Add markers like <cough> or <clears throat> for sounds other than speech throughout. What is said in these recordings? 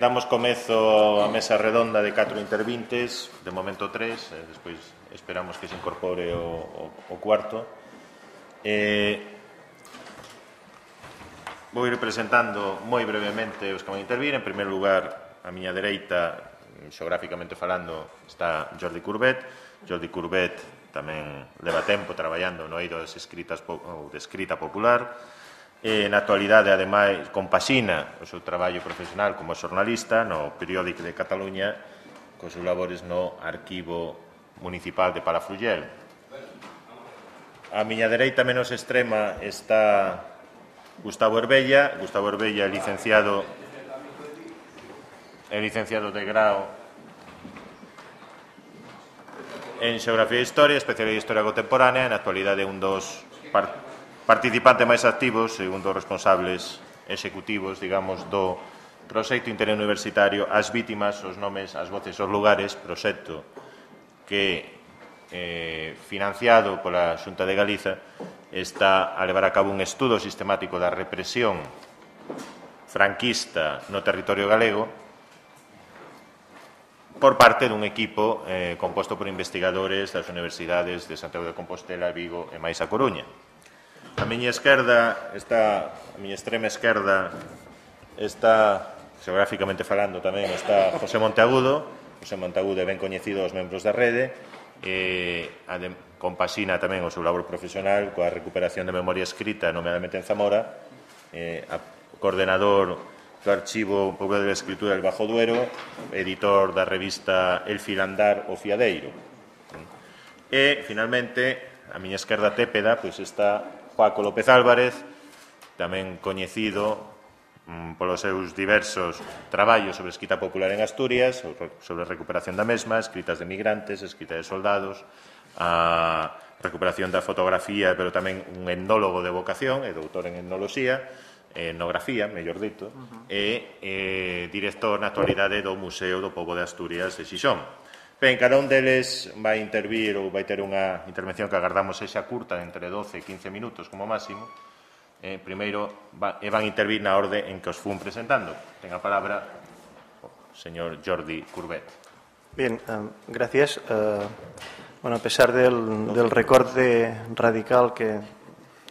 damos comezo a mesa redonda de catro intervintes, de momento tres, eh, despois esperamos que se incorpore o, o, o cuarto. Eh, vou ir presentando moi brevemente os que van intervir. En primeiro lugar, a miña dereita, eh, xeográficamente falando, está Jordi Courbet. Jordi Courbet tamén leva tempo traballando no eido das escritas ou de escrita popular E na actualidade, ademais, compaxina o seu traballo profesional como xornalista no periódico de Cataluña cos seus labores no Arquivo Municipal de Palafrugell. A miña dereita menos extrema está Gustavo Herbella. Gustavo Herbella é licenciado, é licenciado de grao en Xeografía e Historia, especialidade de Historia Contemporánea, en actualidade un dos partidos participante máis activos, segundo os responsables executivos, digamos, do proxecto interuniversitario As Vítimas, os nomes, as voces, os lugares, proxecto que eh, financiado pola Xunta de Galiza está a levar a cabo un estudo sistemático da represión franquista no territorio galego por parte dun equipo eh, composto por investigadores das universidades de Santiago de Compostela, Vigo e máis a Coruña. A miña esquerda está, a miña extrema esquerda está, geográficamente falando tamén, está José Monteagudo. José Monteagudo é ben coñecido aos membros da rede e adem, compasina tamén o seu labor profesional coa recuperación de memoria escrita, nomeadamente en Zamora, eh, a, coordenador do Archivo Pueblo de la Escritura del Bajo Duero, editor da revista El Filandar o Fiadeiro. E, finalmente, a miña esquerda tépeda, pois está Paco López Álvarez, tamén coñecido mm, polos seus diversos traballos sobre escrita popular en Asturias, sobre a recuperación da mesma, escritas de migrantes, escrita de soldados, a recuperación da fotografía, pero tamén un etnólogo de vocación, e doutor en etnoloxía, etnografía, mellor dito, uh -huh. e, e director na actualidade do Museo do Pobo de Asturias de Xixón. Ben, cada un deles vai intervir ou vai ter unha intervención que agardamos sexa curta, entre 12 e 15 minutos como máximo. Eh, primeiro, va, e van intervir na orde en que os fun presentando. Ten a palabra o señor Jordi Curbet. Bien, um, gracias. Uh, bueno, a pesar del, del recorte radical que,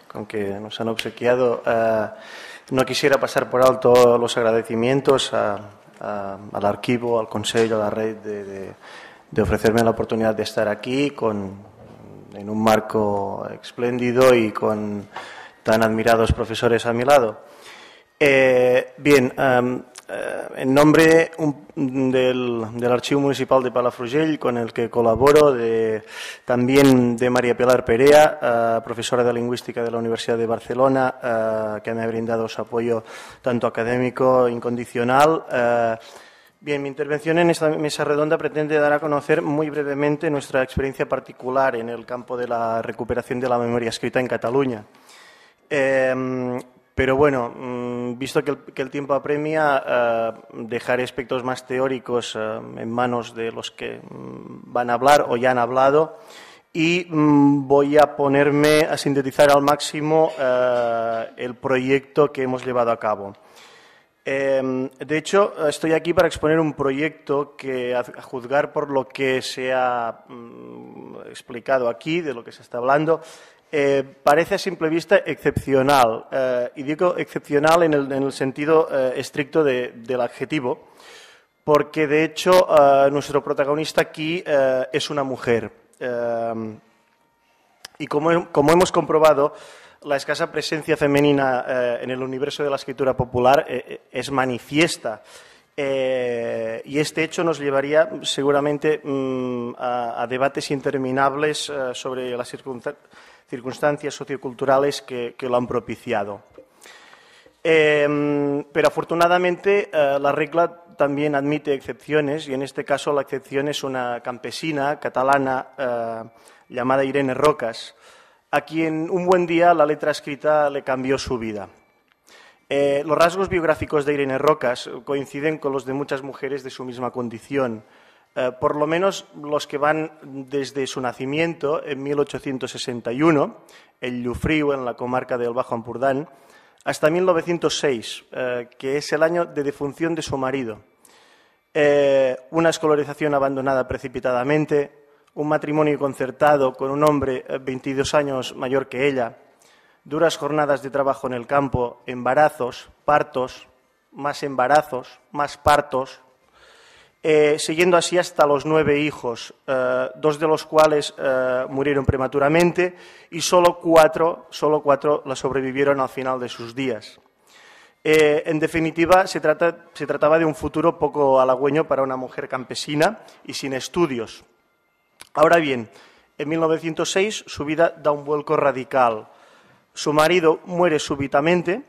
con que nos han obsequiado, uh, no quisiera pasar por alto los agradecimientos a, a, al arquivo, al Consejo, a la red de, de de ofrecerme la oportunidad de estar aquí con, en un marco espléndido y con tan admirados profesores a mi lado. Eh, bien, um, en nombre del, del, Archivo Municipal de Palafrugell, con el que colaboro, de, también de María Pilar Perea, uh, profesora de Lingüística de la Universidad de Barcelona, que me ha brindado su apoyo tanto académico incondicional. Bien, mi intervención en esta mesa redonda pretende dar a conocer muy brevemente nuestra experiencia particular en el campo de la recuperación de la memoria escrita en Cataluña. Eh, pero bueno, mm, visto que el, que el tiempo apremia, eh, dejaré aspectos más teóricos eh, en manos de los que mm, van a hablar o ya han hablado y mm, voy a ponerme a sintetizar al máximo eh, el proyecto que hemos llevado a cabo. Eh, de hecho, estoy aquí para exponer un proyecto que, a, juzgar por lo que se ha mm, explicado aquí, de lo que se está hablando, eh, parece a simple vista excepcional. Eh, y digo excepcional en el, en el sentido eh, estricto de, del adjetivo, porque de hecho nuestro protagonista aquí es una mujer. y como, como hemos comprobado, la escasa presencia femenina eh, en el universo de la escritura popular eh, eh es manifiesta. Y este hecho nos llevaría seguramente mmm, a, debates interminables sobre las circunstancias socioculturales que, que, lo han propiciado. pero afortunadamente la regla también admite excepciones y en este caso la excepción es una campesina catalana llamada Irene Rocas, a quien un buen día la letra escrita le cambió su vida. Eh, los rasgos biográficos de Irene Rocas coinciden con los de muchas mujeres de su misma condición, eh, por lo menos los que van desde su nacimiento en 1861, en Llufriu, en la comarca del Bajo Ampurdán, hasta 1906, eh, que es el año de defunción de su marido. Eh, una escolarización abandonada precipitadamente, un matrimonio concertado con un hombre 22 años mayor que ella, duras jornadas de trabajo en el campo, embarazos, partos, más embarazos, más partos, eh, siguiendo así hasta los nueve hijos, eh, dos de los cuales eh, murieron prematuramente y solo cuatro, solo cuatro la sobrevivieron al final de sus días. en definitiva, se, se trataba de un futuro poco halagüeño para una mujer campesina y sin estudios. Ahora bien, en 1906 su vida da un vuelco radical. Su marido muere súbitamente,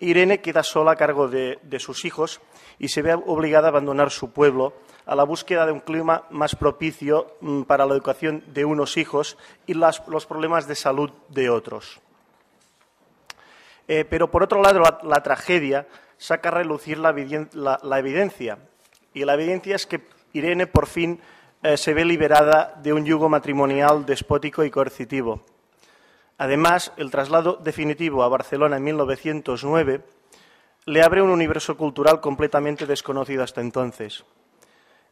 Irene queda sola a cargo de, sus hijos y se ve obligada a abandonar su pueblo a la búsqueda de un clima más propicio mm, para la educación de unos hijos y los problemas de salud de otros. Eh, pero por otro lado, la, tragedia saca a relucir la, evidencia. Y la evidencia es que Irene por fin eh, se ve liberada de un yugo matrimonial despótico y coercitivo. Además, el traslado definitivo a Barcelona en 1909 le abre un universo cultural completamente desconocido hasta entonces.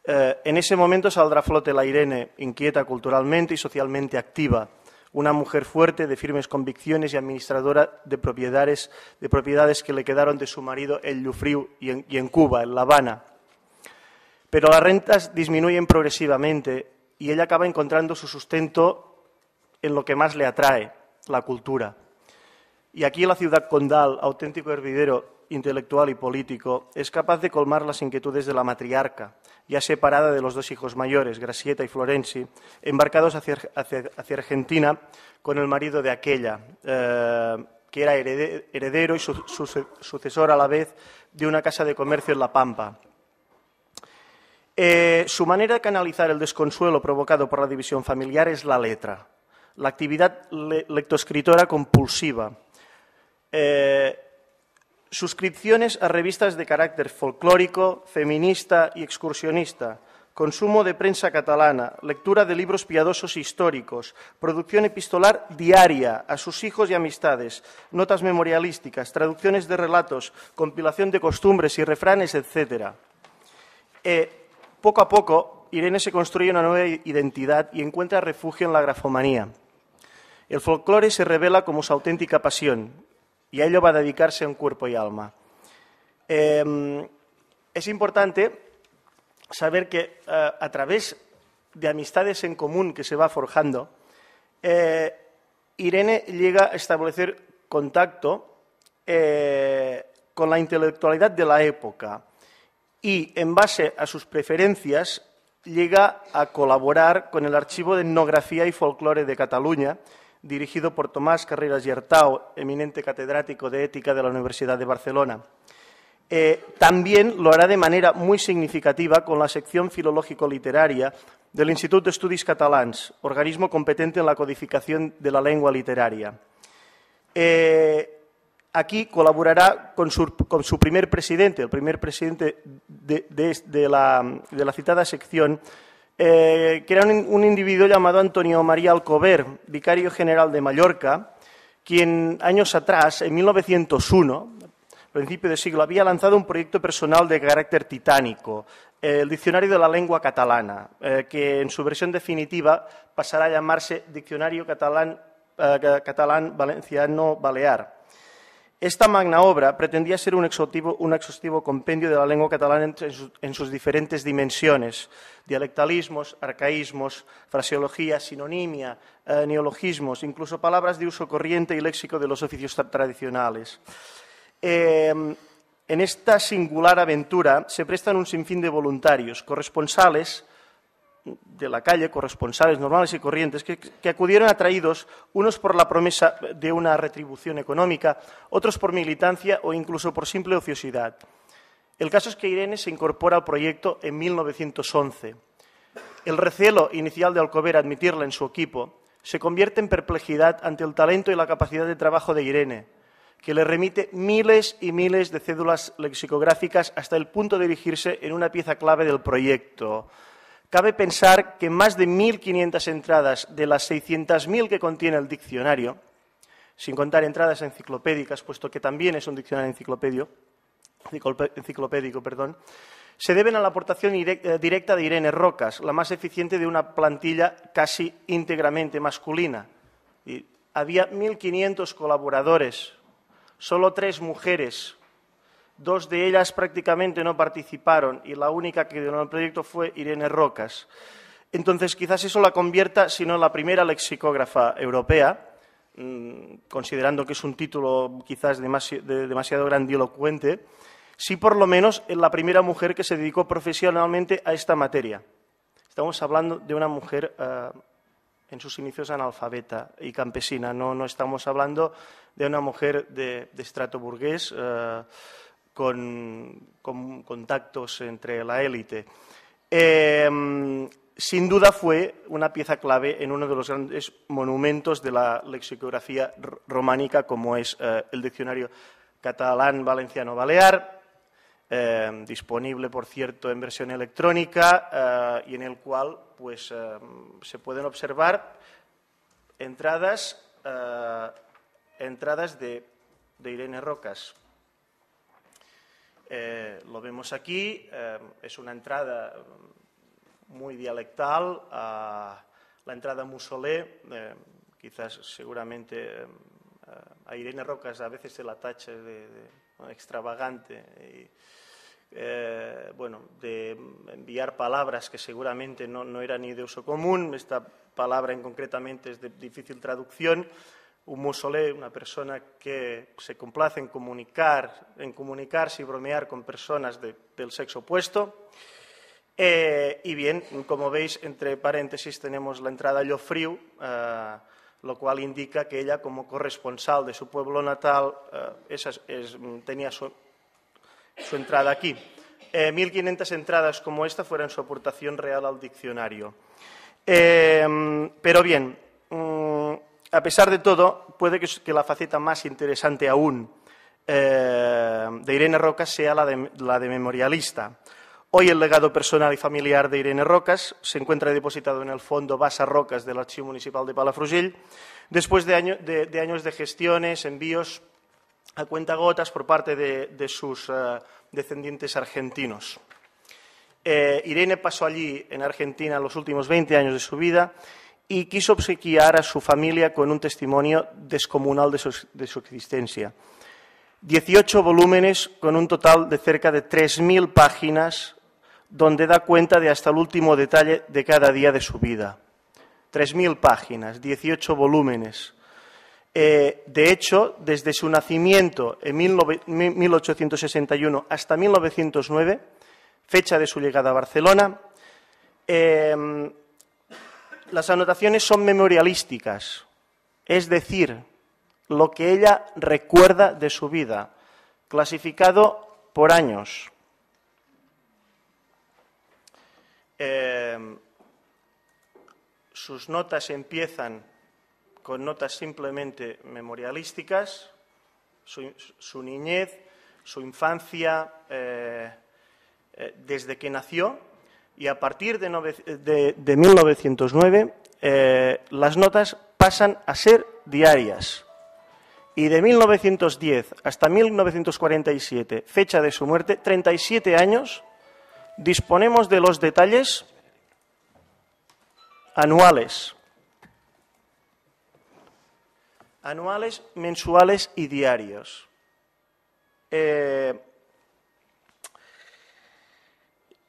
Eh, en ese momento saldrá a flote la Irene, inquieta culturalmente y socialmente activa, una mujer fuerte, de firmes convicciones y administradora de propiedades, de propiedades que le quedaron de su marido en Llufriu y en Cuba, en La Habana. Pero las rentas disminuyen progresivamente y ella acaba encontrando su sustento en lo que más le atrae, la cultura. Y aquí la ciudad condal, auténtico hervidero intelectual y político, es capaz de colmar las inquietudes de la matriarca, ya separada de los dos hijos mayores, Gracieta y Florenci, embarcados hacia, Argentina con el marido de aquella, eh, que era heredero y sucesor a la vez de una casa de comercio en La Pampa. Eh, su manera de canalizar el desconsuelo provocado por la división familiar es la letra la actividad lectoescritora compulsiva, eh, suscripciones a revistas de carácter folclórico, feminista y excursionista, consumo de prensa catalana, lectura de libros piadosos históricos, producción epistolar diaria a sus hijos y amistades, notas memorialísticas, traducciones de relatos, compilación de costumbres y refranes, etc. poco a poco, Irene se construye una nueva identidad y encuentra refugio en la grafomanía. El folclore se revela como su auténtica pasión y a ello va a dedicarse en cuerpo y alma. Em, es importante saber que eh, a través de amistades en común que se va forjando, eh, Irene llega a establecer contacto eh, con la intelectualidad de la época y, en base a sus preferencias, llega a colaborar con el Archivo de Etnografía y Folclore de Cataluña, dirigido por Tomás Carreras Yertao, eminente catedrático de ética de la Universidad de Barcelona. Eh, también lo hará de manera muy significativa con la sección filológico-literaria del Instituto de Estudis Catalans, organismo competente en la codificación de la lengua literaria. Eh, aquí colaborará con su, primer presidente, el primer presidente de la citada sección, eh, que era un, individuo llamado Antonio María Alcover, vicario general de Mallorca, quien años atrás, en 1901, principio de siglo, había lanzado un proyecto personal de carácter titánico, el Diccionario de la Lengua Catalana, eh, que en su versión definitiva pasará a llamarse Diccionario Catalán, eh, Catalán Valenciano Balear. Esta magna obra pretendía ser un exhaustivo, compendio de la lengua catalana en sus, diferentes dimensiones, dialectalismos, arcaísmos, fraseología, sinonimia, eh, neologismos, incluso palabras de uso corriente y léxico de los oficios tradicionales. Em, en esta singular aventura se prestan un sinfín de voluntarios, corresponsales, de la calle, corresponsales normales y corrientes, que, acudieron atraídos unos por la promesa de una retribución económica, otros por militancia o incluso por simple ociosidad. El caso es que Irene se incorpora al proyecto en 1911. El recelo inicial de Alcover admitirla en su equipo se convierte en perplejidad ante el talento y la capacidad de trabajo de Irene, que le remite miles y miles de cédulas lexicográficas hasta el punto de dirigirse en una pieza clave del proyecto, Cabe pensar que más de 1.500 entradas de las 600.000 que contiene el diccionario sin contar entradas enciclopédicas, puesto que también es un diccionario enciclopédico, se deben a la aportación eh, directa de Irene Rocas, la más eficiente de una plantilla casi íntegramente masculina. Y había 1.500 colaboradores, solo tres mujeres, dos de ellas prácticamente no participaron y la única que dio el proyecto fue Irene Rocas. Entonces, quizás eso la convierta, si no la primera lexicógrafa europea, mm, considerando que es un título quizás demasiado grandilocuente, sí por lo menos en la primera mujer que se dedicó profesionalmente a esta materia. Estamos hablando de una mujer eh, en sus inicios analfabeta y campesina, no, estamos hablando de una mujer de, estrato burgués eh, con, contactos entre la élite. Em, sin duda fue una pieza clave en uno de los grandes monumentos de la lexicografía románica, como es eh, el diccionario catalán valenciano balear, eh, disponible, por cierto, en versión electrónica eh, y en el cual pues, eh, se pueden observar entradas, entradas de, Irene Rocas. Lo vemos aquí, es una entrada muy dialectal, la entrada Musolé, quizás seguramente a Irene Rocas a veces se la tacha de, extravagante. Eh, bueno, de enviar palabras que seguramente no, no eran ni de uso común. Esta palabra en concretamente es de difícil traducción. Un musolé, una persona que se complace en comunicar, en comunicarse y bromear con personas del sexo opuesto. Eh, y bien, como veis, entre paréntesis tenemos la entrada Llofriu, eh, lo cual indica que ella, como corresponsal de su pueblo natal, tenía su, su entrada aquí. 1.500 eh, entradas como esta fueron su aportación real al diccionario. Eh, pero bien, mm, a pesar de todo, puede que, la faceta más interesante aún eh, de Irene Rocas sea la de, la de memorialista. Hoy el legado personal y familiar de Irene Rocas se encuentra depositado en el Fondo Basa Rocas del Archivo Municipal de Palafrugell, después de, años de gestiones, envíos a cuentagotas por parte de, sus eh, descendientes argentinos. Eh, Irene pasó allí, en Argentina, los últimos 20 años de su vida y quiso obsequiar a su familia con un testimonio descomunal de su, existencia. 18 volúmenes con un total de cerca de 3.000 páginas donde da cuenta de hasta el último detalle de cada día de su vida. 3.000 páginas, 18 volúmenes. Eh, de hecho, desde su nacimiento en 1861 hasta 1909, fecha de su llegada a Barcelona, em, las anotaciones son memorialísticas, es decir, lo que ella recuerda de su vida, clasificado por años. Em, sus notas empiezan con notas simplemente memorialísticas, su, niñez, su infancia, eh, eh, desde que nació, y a partir de, 1909 eh, las notas pasan a ser diarias. Y de 1910 hasta 1947, fecha de su muerte, 37 años, disponemos de los detalles anuales anuales, mensuales y diarios. Eh,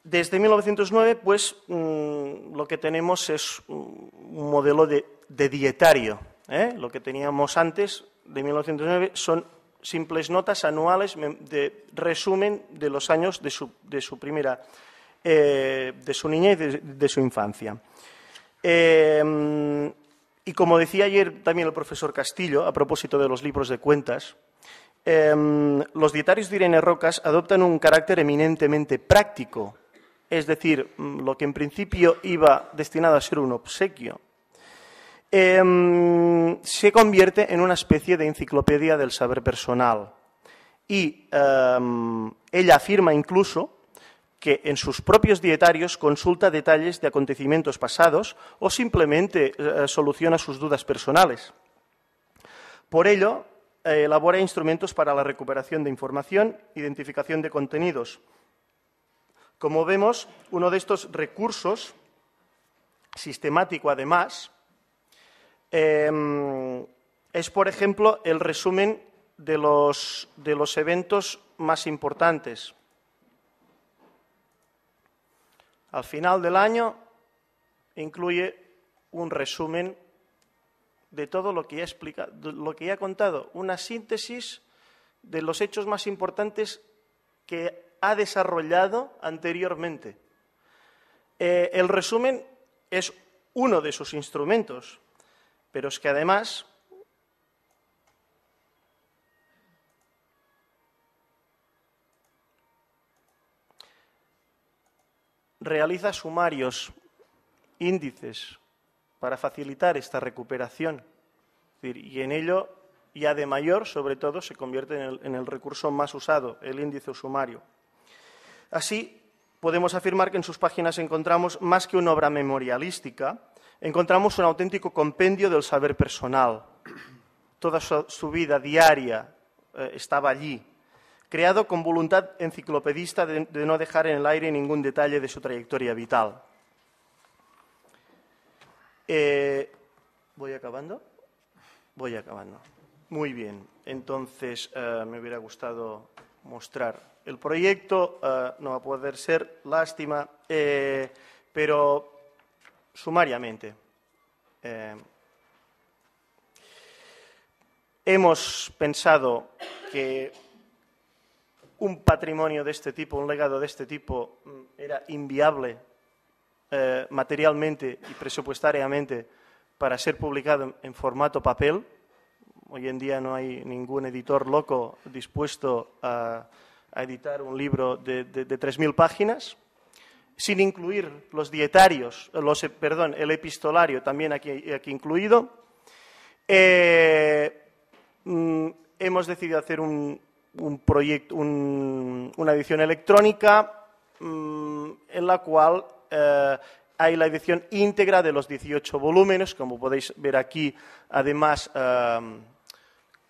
desde 1909, pues mm, lo que tenemos es un modelo de, dietario. ¿eh? Lo que teníamos antes de 1909 son simples notas anuales de resumen de los años de su, de su primera, eh, de su niñez y de, su infancia. Y como decía ayer también el profesor Castillo, a propósito de los libros de cuentas, em, los dietarios de Irene Rocas adoptan un carácter eminentemente práctico, es decir, mm, lo que en principio iba destinado a ser un obsequio, em, se convierte en una especie de enciclopedia del saber personal. Y em, ella afirma incluso que en sus propios dietarios consulta detalles de acontecimientos pasados o simplemente eh, soluciona sus dudas personales. Por ello, eh, elabora instrumentos para la recuperación de información, identificación de contenidos. Como vemos, uno de estos recursos, sistemático además, em, es, por ejemplo, el resumen de los, de los eventos más importantes. Al final del año incluye un resumen de todo lo que, ya lo que contado, una síntesis de los hechos más importantes que ha desarrollado anteriormente. Eh, el resumen es uno de sus instrumentos, pero es que además realiza sumarios, índices, para facilitar esta recuperación. y en ello, ya de mayor, sobre todo, se convierte en el, recurso más usado, el índice sumario. Así, podemos afirmar que en sus páginas encontramos, más que una obra memorialística, encontramos un auténtico compendio del saber personal. Toda su, vida diaria eh, estaba allí, creado con voluntad enciclopedista de, no dejar en el aire ningún detalle de su trayectoria vital. Eh, ¿Voy acabando? Voy acabando. Muy bien. Entonces, eh, me hubiera gustado mostrar el proyecto. Eh, no va a poder ser, lástima, pero sumariamente. hemos pensado que un patrimonio de este tipo, un legado de este tipo, mm, era inviable eh, materialmente y presupuestariamente para ser publicado en, formato papel. Hoy en día no hay ningún editor loco dispuesto a, editar un libro de, de, 3.000 páginas, sin incluir los dietarios, los, perdón, el epistolario también aquí, incluido. Eh, mm, hemos decidido hacer un, proyecto, una edición electrónica mm, en la cual eh, hay la edición íntegra de los 18 volúmenes, como podéis ver aquí, además eh,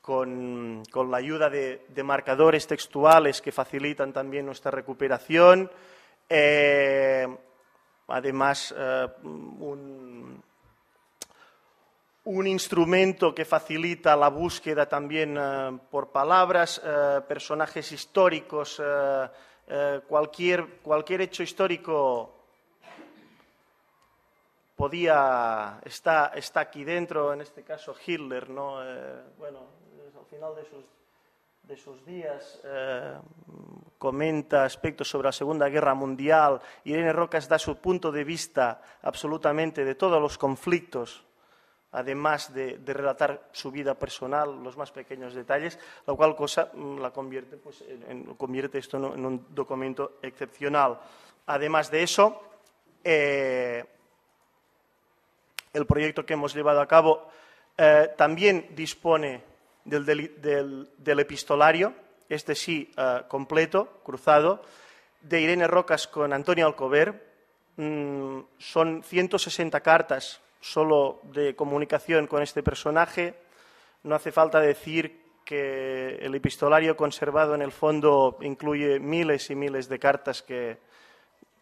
con, la ayuda de, marcadores textuales que facilitan también nuestra recuperación. Eh, además, un, un instrumento que facilita la búsqueda también eh, por palabras, eh, personajes históricos, eh, cualquier, cualquier hecho histórico podía está, está aquí dentro, en este caso Hitler, ¿no? Al final de sus, días comenta aspectos sobre la Segunda Guerra Mundial. Irene Rocas da su punto de vista absolutamente de todos los conflictos además de, relatar su vida personal, los más pequeños detalles, lo cual cosa mm, la convierte, pues, convierte esto en un documento excepcional. Además de eso, eh, el proyecto que hemos llevado a cabo eh, también dispone del, epistolario, este sí eh, completo, cruzado, de Irene Rocas con Antonio Alcover. Mm, son 160 cartas solo de comunicación con este personaje. No hace falta decir que el epistolario conservado en el fondo incluye miles y miles de cartas que,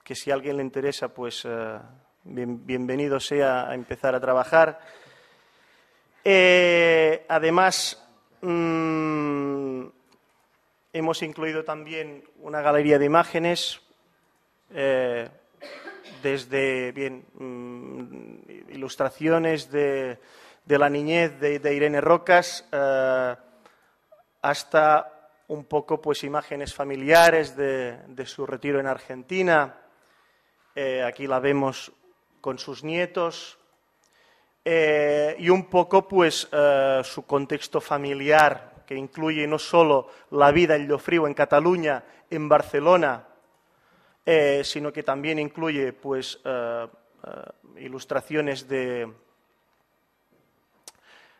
si a alguien le interesa, pues eh, bienvenido sea a empezar a trabajar. Eh, además, mm, hemos incluido también una galería de imágenes. Eh, desde bien, mm, ilustraciones de, la niñez de, Irene Rocas eh, hasta un poco pues imágenes familiares de, su retiro en Argentina. Eh, aquí la vemos con sus nietos. Eh, y un poco pues su contexto familiar, que incluye no solo la vida en Llofriu, en Cataluña, en Barcelona, eh, sino que también incluye pues, eh, eh, ilustraciones de,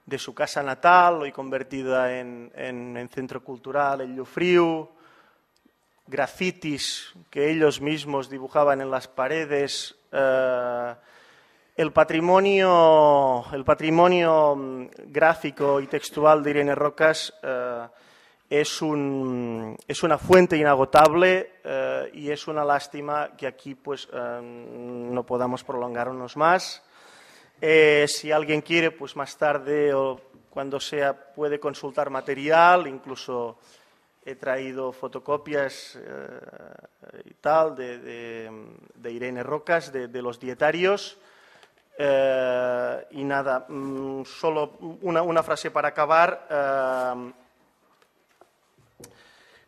de su casa natal, hoy convertida en, centro cultural en Llufriu, grafitis que ellos mismos dibujaban en las paredes, El patrimonio, el patrimonio mm, gráfico y textual de Irene Rocas eh, es, un, es, una fuente inagotable eh, y es una lástima que aquí pues, eh, no podamos prolongarnos más. si alguien quiere, pues más tarde o cuando sea puede consultar material, incluso he traído fotocopias y tal de, Irene Rocas, de los dietarios. Eh, y nada, mm, solo una, frase para acabar. Eh,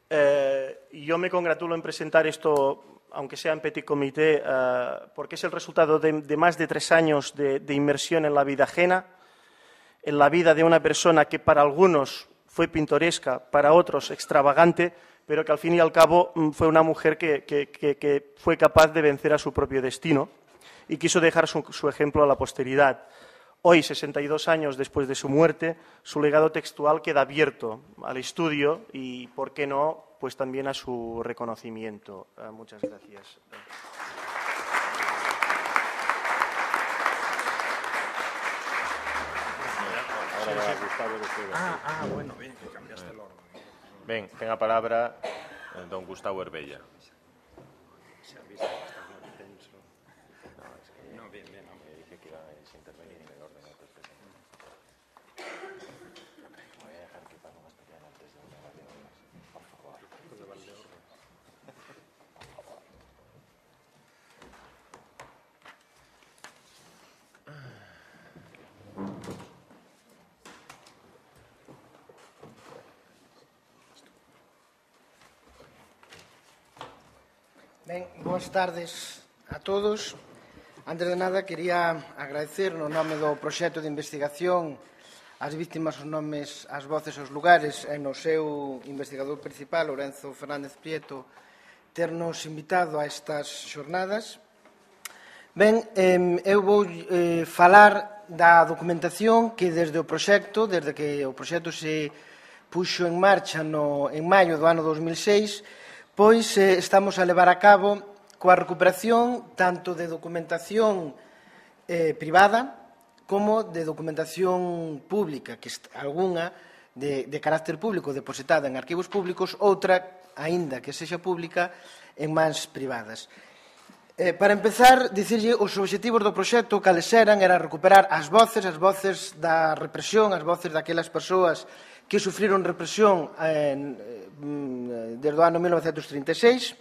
eh, yo me congratulo en presentar esto, aunque sea en petit comité, porque es el resultado de, más de tres años de, inmersión en la vida ajena, en la vida de una persona que para algunos fue pintoresca, para otros extravagante, pero que al fin y al cabo mm, fue una mujer que fue capaz de vencer a su propio destino y quiso dejar su, ejemplo a la posteridad. Hoy, 62 años después de su muerte, su legado textual queda abierto al estudio y, ¿por qué no?, pues también a su reconocimiento. Eh, muchas gracias. Ah, ah, bueno, bien, que cambiaste el orden. Ben, ten palabra eh, don Gustavo Herbella. boas tardes a todos. Antes de nada, quería agradecer no nome do proxecto de investigación as víctimas os nomes, as voces, os lugares e no seu investigador principal, Lorenzo Fernández Prieto, ternos invitado a estas xornadas. Ben, eu vou eh, falar da documentación que desde o proxecto, desde que o proxecto se puxo en marcha no, en maio do ano 2006, pois eh, estamos a levar a cabo coa recuperación tanto de documentación eh, privada como de documentación pública, que algunha de, de carácter público depositada en arquivos públicos, outra, aínda que sexa pública, en mans privadas. Eh, para empezar, dicirlle os obxectivos do proxecto cales eran, era recuperar as voces, as voces da represión, as voces daquelas persoas que sufriron represión eh, eh desde o ano 1936,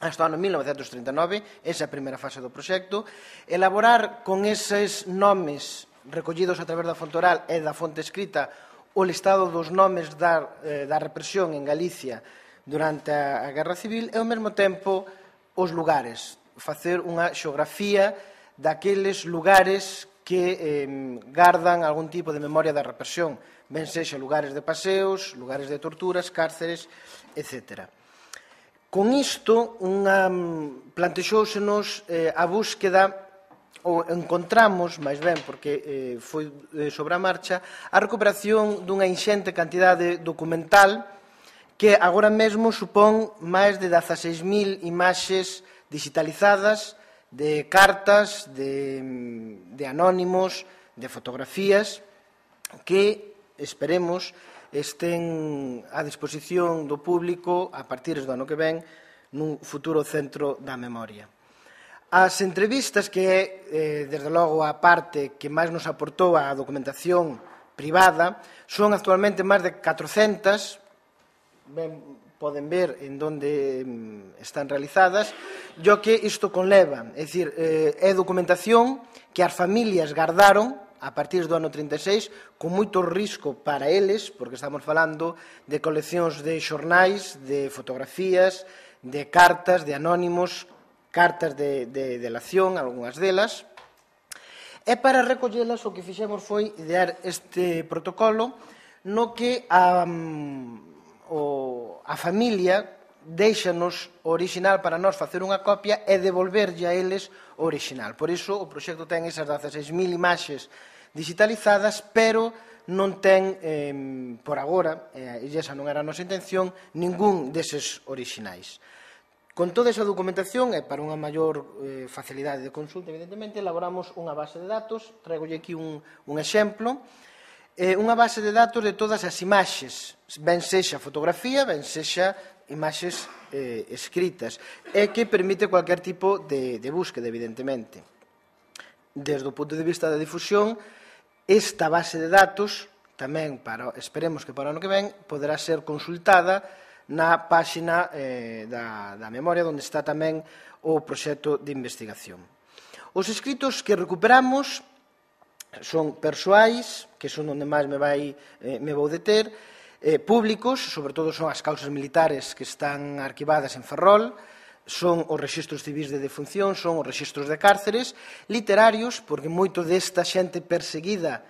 hasta o ano 1939, esa é a primeira fase do proxecto, elaborar con eses nomes recollidos a través da fonte oral e da fonte escrita o listado dos nomes da, eh, da represión en Galicia durante a, a Guerra Civil e, ao mesmo tempo, os lugares, facer unha xeografía daqueles lugares que eh, gardan algún tipo de memoria da represión, ben sexa lugares de paseos, lugares de torturas, cárceres, etcétera. Con isto unha, mm, plantexóusenos eh, a búsqueda ou encontramos, máis ben, porque eh, foi eh, sobre a marcha, a recuperación dunha inxente cantidade documental que agora mesmo supón máis de 16.000 imaxes digitalizadas de cartas, de, mm, de anónimos, de fotografías, que esperemos estén a disposición do público a partir do ano que ven nun futuro centro da memoria. As entrevistas que é, eh, desde logo, a parte que máis nos aportou a documentación privada son actualmente máis de 400, ben, poden ver en donde mm, están realizadas, e o que isto conleva, é dicir, eh, é documentación que as familias gardaron a partir do ano 36, con moito risco para eles, porque estamos falando de coleccións de xornais, de fotografías, de cartas, de anónimos, cartas de, de delación, algunhas delas. E para recollelas o que fixemos foi idear este protocolo no que a, o, a familia deixanos o original para nós facer unha copia e devolverlle a eles o original. Por iso o proxecto ten esas 16.000 imaxes digitalizadas, pero non ten, eh, por agora, eh, e esa non era a nosa intención, ningún deses orixinais. Con toda esa documentación, e para unha maior eh, facilidade de consulta, evidentemente, elaboramos unha base de datos, traigo aquí un, un exemplo, eh, unha base de datos de todas as imaxes, ben sexa fotografía, ben sexa imaxes eh, escritas, e que permite cualquier tipo de, de búsqueda, evidentemente. Desde o punto de vista da difusión, Esta base de datos, tamén para, esperemos que para o ano que ven, poderá ser consultada na páxina eh, da, da memoria, onde está tamén o proxecto de investigación. Os escritos que recuperamos son persoais, que son onde máis me, vai, eh, me vou deter, eh, públicos, sobre todo son as causas militares que están arquivadas en Ferrol, son os rexistros civis de defunción, son os rexistros de cárceres, literarios, porque moito desta xente perseguida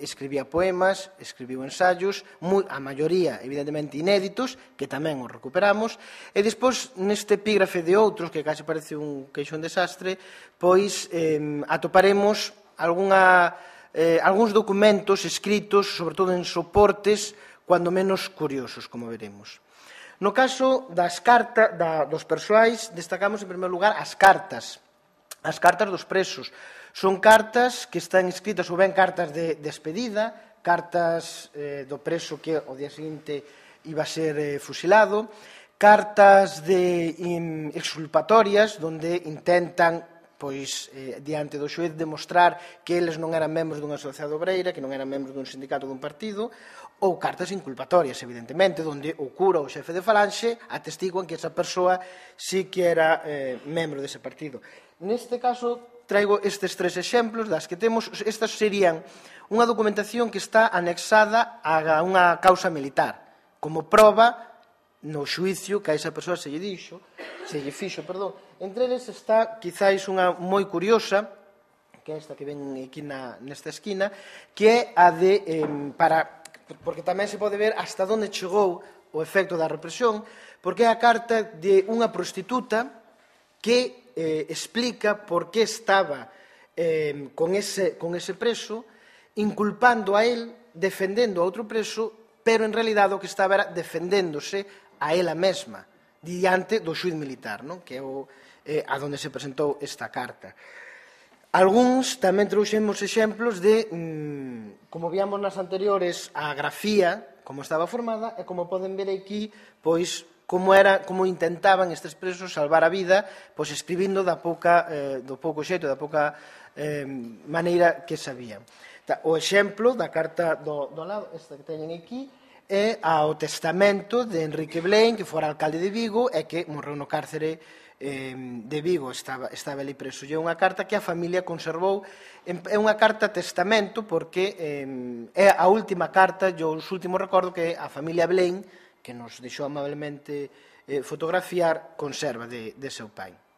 escribía poemas, escribiu ensaios, moi, a maioría evidentemente inéditos, que tamén os recuperamos, e despois neste epígrafe de outros, que case parece un queixo un desastre, pois eh, atoparemos algunha, eh, algúns documentos escritos, sobre todo en soportes, cuando menos curiosos, como veremos. No caso das cartas da, dos persoais, destacamos en primeiro lugar as cartas. As cartas dos presos. Son cartas que están escritas ou ben cartas de despedida, cartas eh, do preso que ao día seguinte iba a ser eh, fusilado, cartas de in, exculpatorias onde intentan pois eh, diante do xuez demostrar que eles non eran membros dunha sociedade obreira, que non eran membros dun sindicato dun partido, ou cartas inculpatorias, evidentemente, onde o cura ou o xefe de falanxe atestiguan que esa persoa sí que era eh, membro dese partido. Neste caso, traigo estes tres exemplos das que temos. Estas serían unha documentación que está anexada a unha causa militar, como proba no xuicio que a esa persoa se lle dixo, se lle fixo, perdón. Entre eles está quizáis unha moi curiosa, que é esta que ven aquí na, nesta esquina, que é a de, eh, para porque tamén se pode ver hasta onde chegou o efecto da represión, porque é a carta de unha prostituta que eh, explica por que estaba eh, con, ese, con ese preso, inculpando a él, defendendo a outro preso, pero en realidad o que estaba era defendéndose a ela mesma diante do xuiz militar, non? que é o, eh, a donde se presentou esta carta. Alguns tamén trouxemos exemplos de, mm, como víamos nas anteriores, a grafía, como estaba formada, e como poden ver aquí, pois como era como intentaban estes presos salvar a vida, pois escribindo da pouca eh, do pouco xeito, da pouca eh, maneira que sabían. O exemplo da carta do, do lado, esta que teñen aquí, é ao testamento de Enrique Blaine, que fora alcalde de Vigo e que morreu no cárcere eh, de Vigo estaba, estaba ali preso. E unha carta que a familia conservou, é unha carta testamento porque eh, é a última carta, yo os últimos recordo que a familia Blaine, que nos deixou amablemente eh, fotografiar, conserva de, de seu pai.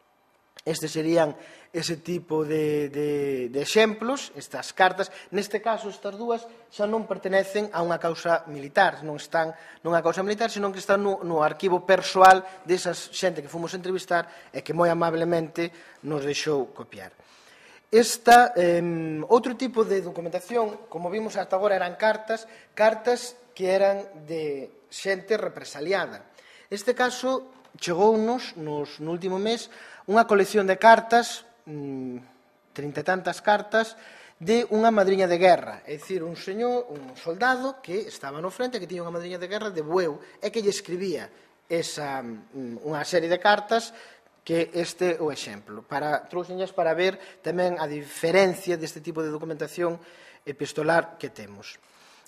Estes serían ese tipo de, de, de exemplos, estas cartas. Neste caso, estas dúas xa non pertenecen a unha causa militar, non están nunha causa militar, senón que están no, no arquivo persoal desas xente que fomos entrevistar e que moi amablemente nos deixou copiar. Esta, eh, outro tipo de documentación, como vimos hasta agora, eran cartas, cartas que eran de xente represaliada. Este caso chegounos nos, no último mes unha colección de cartas, mm, trinta e tantas cartas, de unha madriña de guerra, é dicir, un señor, un soldado que estaba no frente, que tiña unha madriña de guerra de Bueu, e que lle escribía esa, mm, unha serie de cartas que este o exemplo. Para, trouxenllas para ver tamén a diferencia deste tipo de documentación epistolar que temos.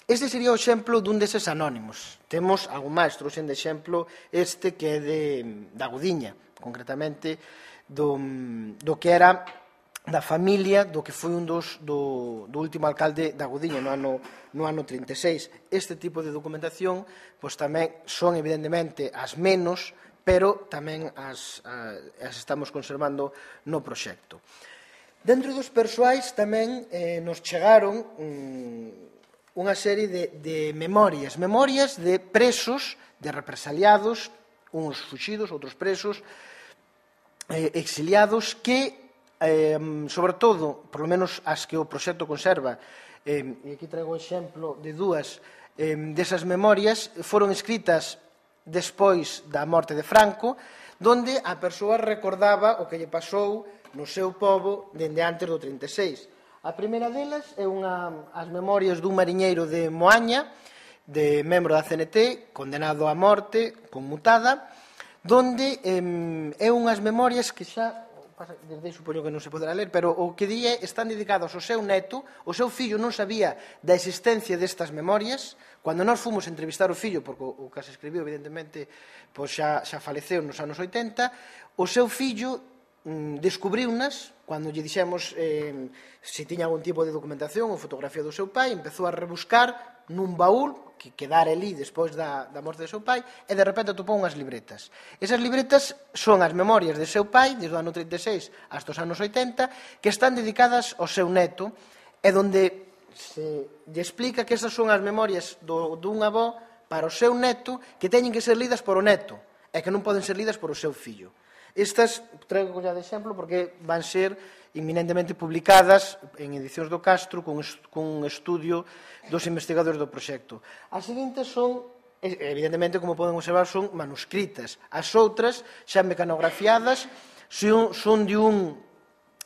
Este sería o exemplo dun deses anónimos. Temos algo máis, trouxen de exemplo este que é de, da Gudiña concretamente, do, do que era da familia do que foi un dos do, do último alcalde da Gudiña no ano, no ano 36. Este tipo de documentación pois tamén son evidentemente as menos, pero tamén as, as estamos conservando no proxecto. Dentro dos persoais tamén eh, nos chegaron mm, unha serie de, de memorias, memorias de presos, de represaliados, uns fuxidos, outros presos, eh, exiliados, que, eh, sobre todo, por lo menos as que o proxecto conserva, eh, e aquí traigo o exemplo de dúas eh, desas memorias, foron escritas despois da morte de Franco, donde a persoa recordaba o que lle pasou no seu povo dende antes do 36. A primeira delas é unha as memorias dun mariñeiro de Moaña, de membro da CNT, condenado a morte, conmutada, donde eh, é unhas memorias que xa desde supoño que non se poderá ler, pero o que di é están dedicados ao seu neto, o seu fillo non sabía da existencia destas memorias, cando nós fomos entrevistar o fillo, porque o, o que se escribiu evidentemente pois xa, xa faleceu nos anos 80, o seu fillo mm, descubriunas, cando lle dixemos eh, se tiña algún tipo de documentación ou fotografía do seu pai, empezou a rebuscar nun baúl que quedara ali despois da, da morte de seu pai e de repente atopou unhas libretas. Esas libretas son as memorias de seu pai desde o ano 36 hasta os anos 80 que están dedicadas ao seu neto e donde se lle explica que esas son as memorias do, dun avó para o seu neto que teñen que ser lidas por o neto e que non poden ser lidas por o seu fillo. Estas traigo ya de exemplo porque van ser inminentemente publicadas en edicións do Castro con, un estudio dos investigadores do proxecto. As seguintes son evidentemente, como poden observar, son manuscritas. As outras, xa mecanografiadas, son, son de un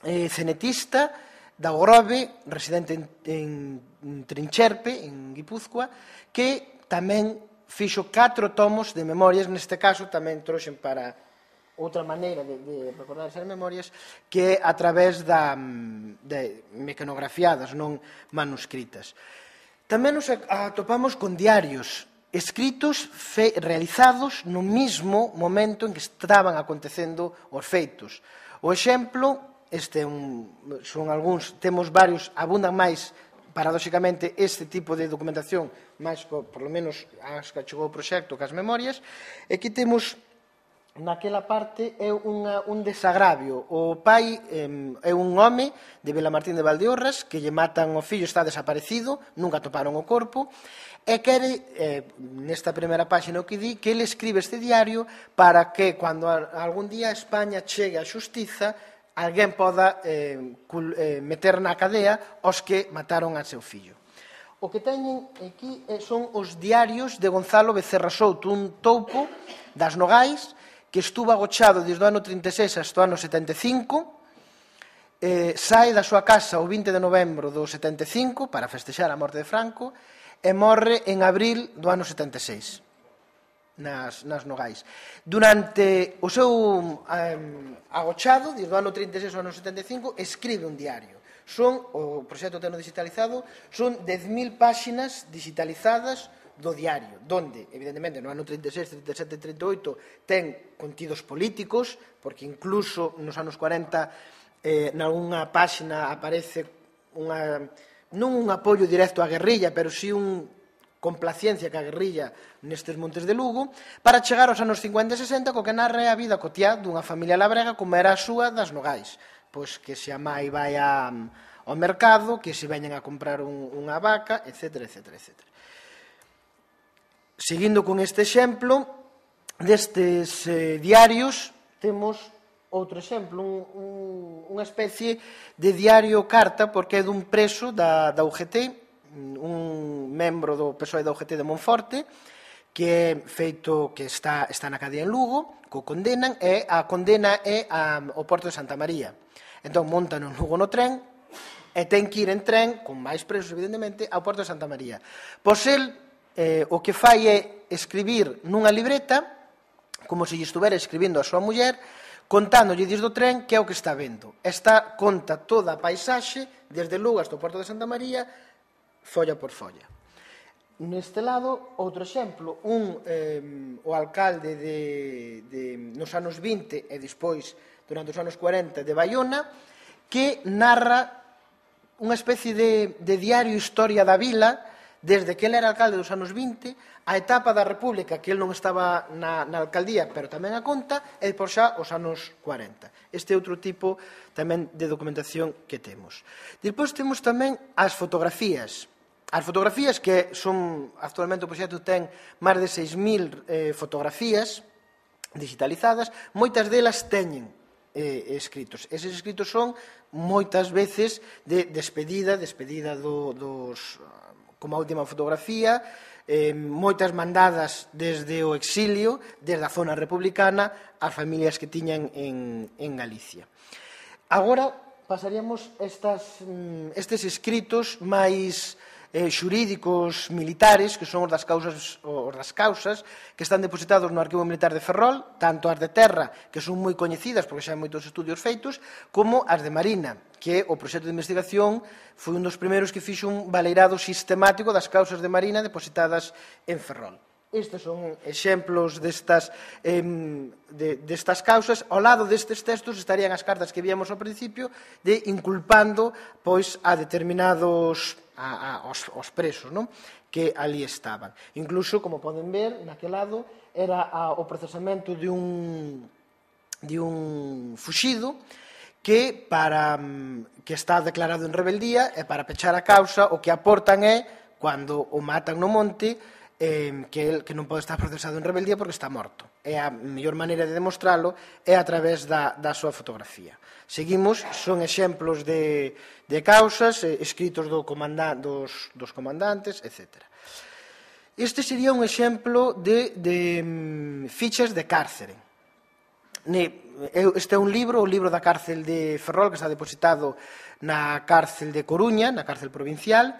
eh, cenetista da Ogrove, residente en, en, en Trincherpe, en Guipúzcoa, que tamén fixo catro tomos de memorias, neste caso tamén troxen para outra maneira de, de recordar esas memorias que é a través da, de mecanografiadas, non manuscritas. Tamén nos atopamos con diarios escritos fe, realizados no mismo momento en que estaban acontecendo os feitos. O exemplo, este un, son algúns, temos varios, abundan máis paradoxicamente este tipo de documentación máis, por, por lo menos, as que chegou o proxecto que as memorias, e que temos naquela parte é unha, un desagravio. O pai eh, é un home de Velamartín de Valdeorras que lle matan o fillo, está desaparecido, nunca toparon o corpo, e quere, eh, nesta primeira páxina o que di, que ele escribe este diario para que, cando algún día España chegue á xustiza, alguén poda eh, cul, eh, meter na cadea os que mataron a seu fillo. O que teñen aquí eh, son os diarios de Gonzalo Becerra Souto, un toupo das Nogais, que estuvo agochado desde o ano 36 hasta o ano 75, eh, sae da súa casa o 20 de novembro do 75 para festexar a morte de Franco e morre en abril do ano 76 nas, nas Nogais. Durante o seu eh, agochado, desde o ano 36 ao ano 75, escribe un diario. Son, o proxecto teno digitalizado, son 10.000 páxinas digitalizadas do diario, donde, evidentemente, no ano 36, 37 e 38 ten contidos políticos, porque incluso nos anos 40 eh, nalgúnha páxina aparece unha, non un apoio directo á guerrilla, pero sí un complacencia que a guerrilla nestes montes de Lugo, para chegar aos anos 50 e 60 co que narra a vida cotiá dunha familia labrega como era a súa das Nogais, pois que se a mai vai a, ao mercado, que se veñen a comprar un, unha vaca, etc, etc, etcétera. Seguindo con este exemplo, destes eh, diarios temos outro exemplo, un, un, unha especie de diario carta, porque é dun preso da, da UGT, un membro do PSOE da UGT de Monforte, que é feito que está, está na cadea en Lugo, co condenan, e a condena é a, ao Porto de Santa María. Entón, montan en Lugo no tren, e ten que ir en tren, con máis presos, evidentemente, ao Porto de Santa María. Pois el eh, o que fai é escribir nunha libreta, como se lle estuvera escribindo a súa muller, contándolle desde o tren que é o que está vendo. Esta conta toda a paisaxe, desde Lugo hasta o Porto de Santa María, folla por folla. Neste lado, outro exemplo, un, eh, o alcalde de, de, nos anos 20 e despois, durante os anos 40, de Bayona, que narra unha especie de, de diario historia da vila, desde que ele era alcalde dos anos 20, a etapa da República, que ele non estaba na, na alcaldía, pero tamén a conta, e por xa os anos 40. Este é outro tipo tamén de documentación que temos. Despois temos tamén as fotografías. As fotografías que son, actualmente o proxecto ten máis de 6.000 eh, fotografías digitalizadas, moitas delas teñen eh, escritos. Eses escritos son moitas veces de despedida, despedida do, dos como a última fotografía, eh, moitas mandadas desde o exilio, desde a zona republicana, ás familias que tiñan en, en Galicia. Agora pasaríamos estas, mm, estes escritos máis eh, xurídicos militares, que son os das, causas, os das causas que están depositados no Arquivo Militar de Ferrol, tanto as de terra, que son moi coñecidas porque xa hai moitos estudios feitos, como as de Marina, que o proxecto de investigación foi un dos primeiros que fixo un baleirado sistemático das causas de Marina depositadas en Ferrol. Estes son exemplos destas, em, de, destas causas. Ao lado destes textos estarían as cartas que víamos ao principio de inculpando pois, a determinados a, a, aos, aos presos non? que ali estaban. Incluso, como poden ver, naquel lado era a, o procesamento de un, de un fuxido que para mm, que está declarado en rebeldía e para pechar a causa o que aportan é cando o matan no monte eh, que el que non pode estar procesado en rebeldía porque está morto e a mellor maneira de demostralo é a través da, da súa fotografía. Seguimos, son exemplos de, de causas, escritos do comanda, dos, dos comandantes, etc. Este sería un exemplo de, de mm, fichas de cárcere. Este é un libro, o libro da cárcel de Ferrol, que está depositado na cárcel de Coruña, na cárcel provincial.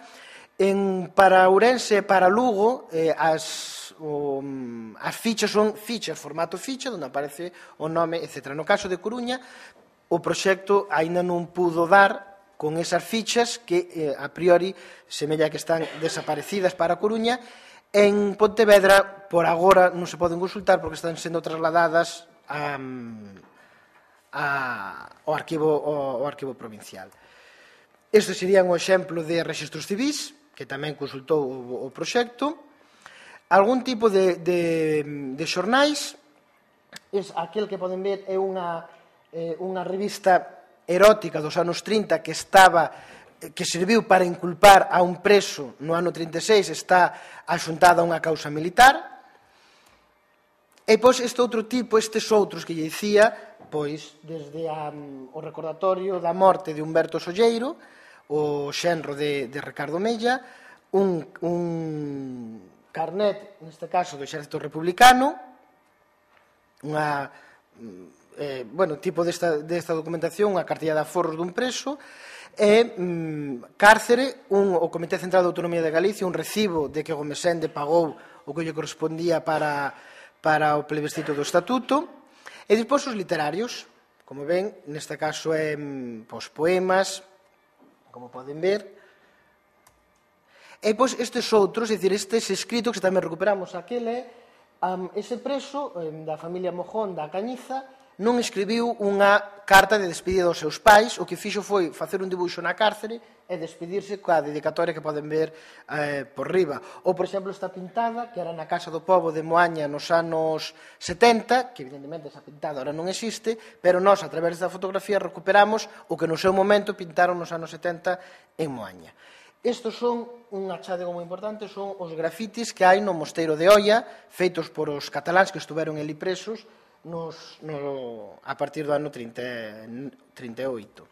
En, para Ourense e para Lugo, eh, as o, as fichas son fichas, formato ficha, onde aparece o nome, etc. No caso de Coruña, o proxecto aínda non pudo dar con esas fichas que eh, a priori semella que están desaparecidas para Coruña, En Pontevedra, por agora, non se poden consultar porque están sendo trasladadas a, a, ao, arquivo, ao, ao arquivo provincial. Este serían un exemplo de registros civis, que tamén consultou o, o proxecto, algún tipo de, de, de xornais, es aquel que poden ver é unha, eh, unha revista erótica dos anos 30 que estaba que serviu para inculpar a un preso no ano 36 está axuntada a unha causa militar. E pois este outro tipo, estes outros que lle dicía pois desde a, um, o recordatorio da morte de Humberto Solleiro o xenro de, de Ricardo Mella un, un carnet, neste caso, do exército republicano, unha mm, eh, bueno, tipo desta, desta documentación, unha cartilla de aforros dun preso, e mm, cárcere, un, o Comité Central de Autonomía de Galicia, un recibo de que Gómez Sende pagou o que lle correspondía para, para o plebiscito do Estatuto, e dispós os literarios, como ven, neste caso é pois, poemas, como poden ver, E pois estes outros, é dicir, estes escritos que tamén recuperamos aquele, eh, um, ese preso um, da familia Mojón da Cañiza non escribiu unha carta de despedida aos seus pais, o que fixo foi facer un dibuixo na cárcere e despedirse coa dedicatoria que poden ver eh, por riba. Ou, por exemplo, esta pintada, que era na Casa do Povo de Moaña nos anos 70, que evidentemente esa pintada ahora non existe, pero nós, a través da fotografía, recuperamos o que no seu momento pintaron nos anos 70 en Moaña. Estos son un achado moi importante, son os grafitis que hai no Mosteiro de Olla, feitos por os cataláns que estuveron ali presos nos, no, a partir do ano 30, 38.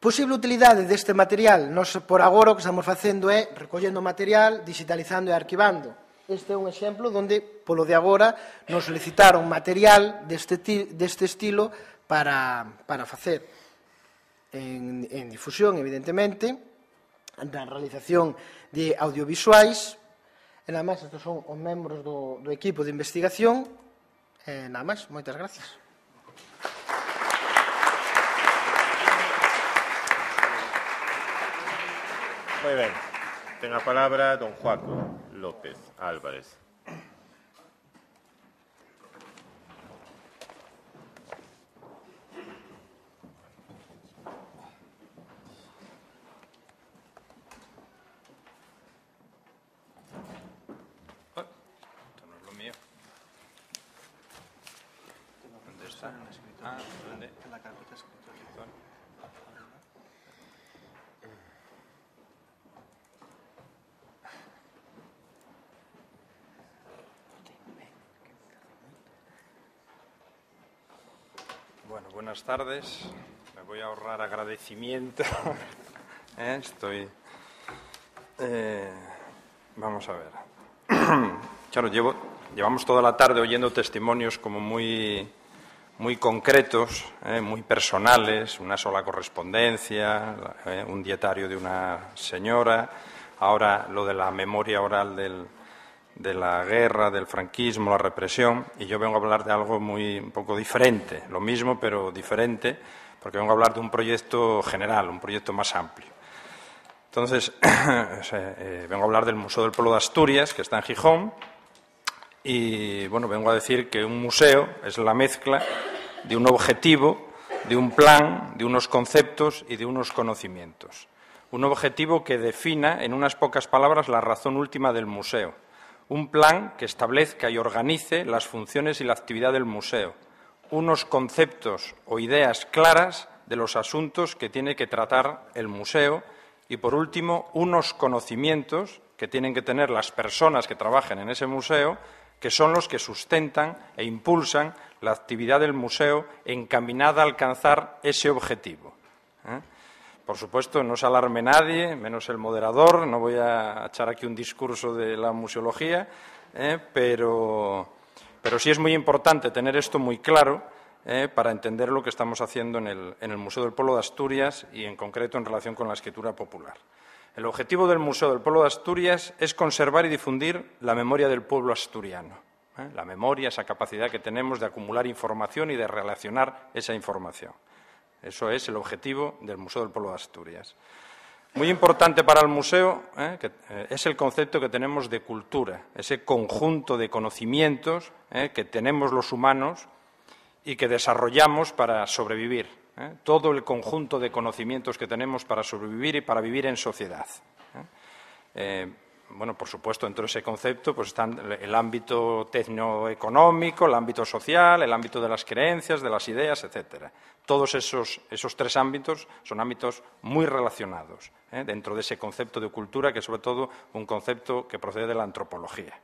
Posible utilidade deste material, nos por agora o que estamos facendo é recollendo material, digitalizando e arquivando. Este é un exemplo onde, polo de agora, nos solicitaron material deste, deste estilo para, para facer en, en difusión, evidentemente, na realización de audiovisuais. E nada máis, estes son os membros do, do equipo de investigación. E nada máis, moitas gracias. Moi ben. Ten a palabra don Joaco López Álvarez. Buenas tardes. Me voy a ahorrar agradecimiento. <laughs> ¿Eh? Estoy. Eh, Vamos a ver. <clears throat> claro, llevamos toda la tarde oyendo testimonios como muy, muy concretos, eh, muy personales, una sola correspondencia, un dietario de una señora, ahora lo de la memoria oral del, de la guerra, del franquismo, la represión, y yo vengo a hablar de algo muy un poco diferente, lo mismo pero diferente, porque vengo a hablar de un proyecto general, un proyecto más amplio. Entonces, <clears throat> eh, vengo a hablar del Museo del Pueblo de Asturias, que está en Gijón, y bueno, vengo a decir que un museo es la mezcla de un objetivo, de un plan, de unos conceptos y de unos conocimientos. Un objetivo que defina en unas pocas palabras la razón última del museo. Un plan que establezca y organice las funciones y la actividad del museo. Unos conceptos o ideas claras de los asuntos que tiene que tratar el museo. Y, por último, unos conocimientos que tienen que tener las personas que trabajen en ese museo que son los que sustentan e impulsan la actividad del museo encaminada a alcanzar ese objetivo. ¿eh? Por supuesto, no se alarme nadie, menos el moderador, no voy a echar aquí un discurso de la museología, ¿eh? pero, sí es muy importante tener esto muy claro ¿eh? para entender lo que estamos haciendo en el, en el Museo del Pueblo de Asturias y, en concreto, en relación con la escritura popular. El objetivo del Museo del Pueblo de Asturias es conservar y difundir la memoria del pueblo asturiano. ¿eh? La memoria, esa capacidad que tenemos de acumular información y de relacionar esa información. Eso es el objetivo del Museo del Pueblo de Asturias. Muy importante para el museo ¿eh? Eh, es el concepto que tenemos de cultura, ese conjunto de conocimientos que tenemos los humanos y que desarrollamos para sobrevivir. ¿eh? todo el conjunto de conocimientos que tenemos para sobrevivir y para vivir en sociedad. ¿Eh? Eh, bueno, por supuesto, dentro de ese concepto pues están el ámbito tecnoeconómico, el ámbito social, el ámbito de las creencias, de las ideas, etcétera. Todos esos, esos tres ámbitos son ámbitos muy relacionados dentro de ese concepto de cultura, que es sobre todo un concepto que procede de la antropología.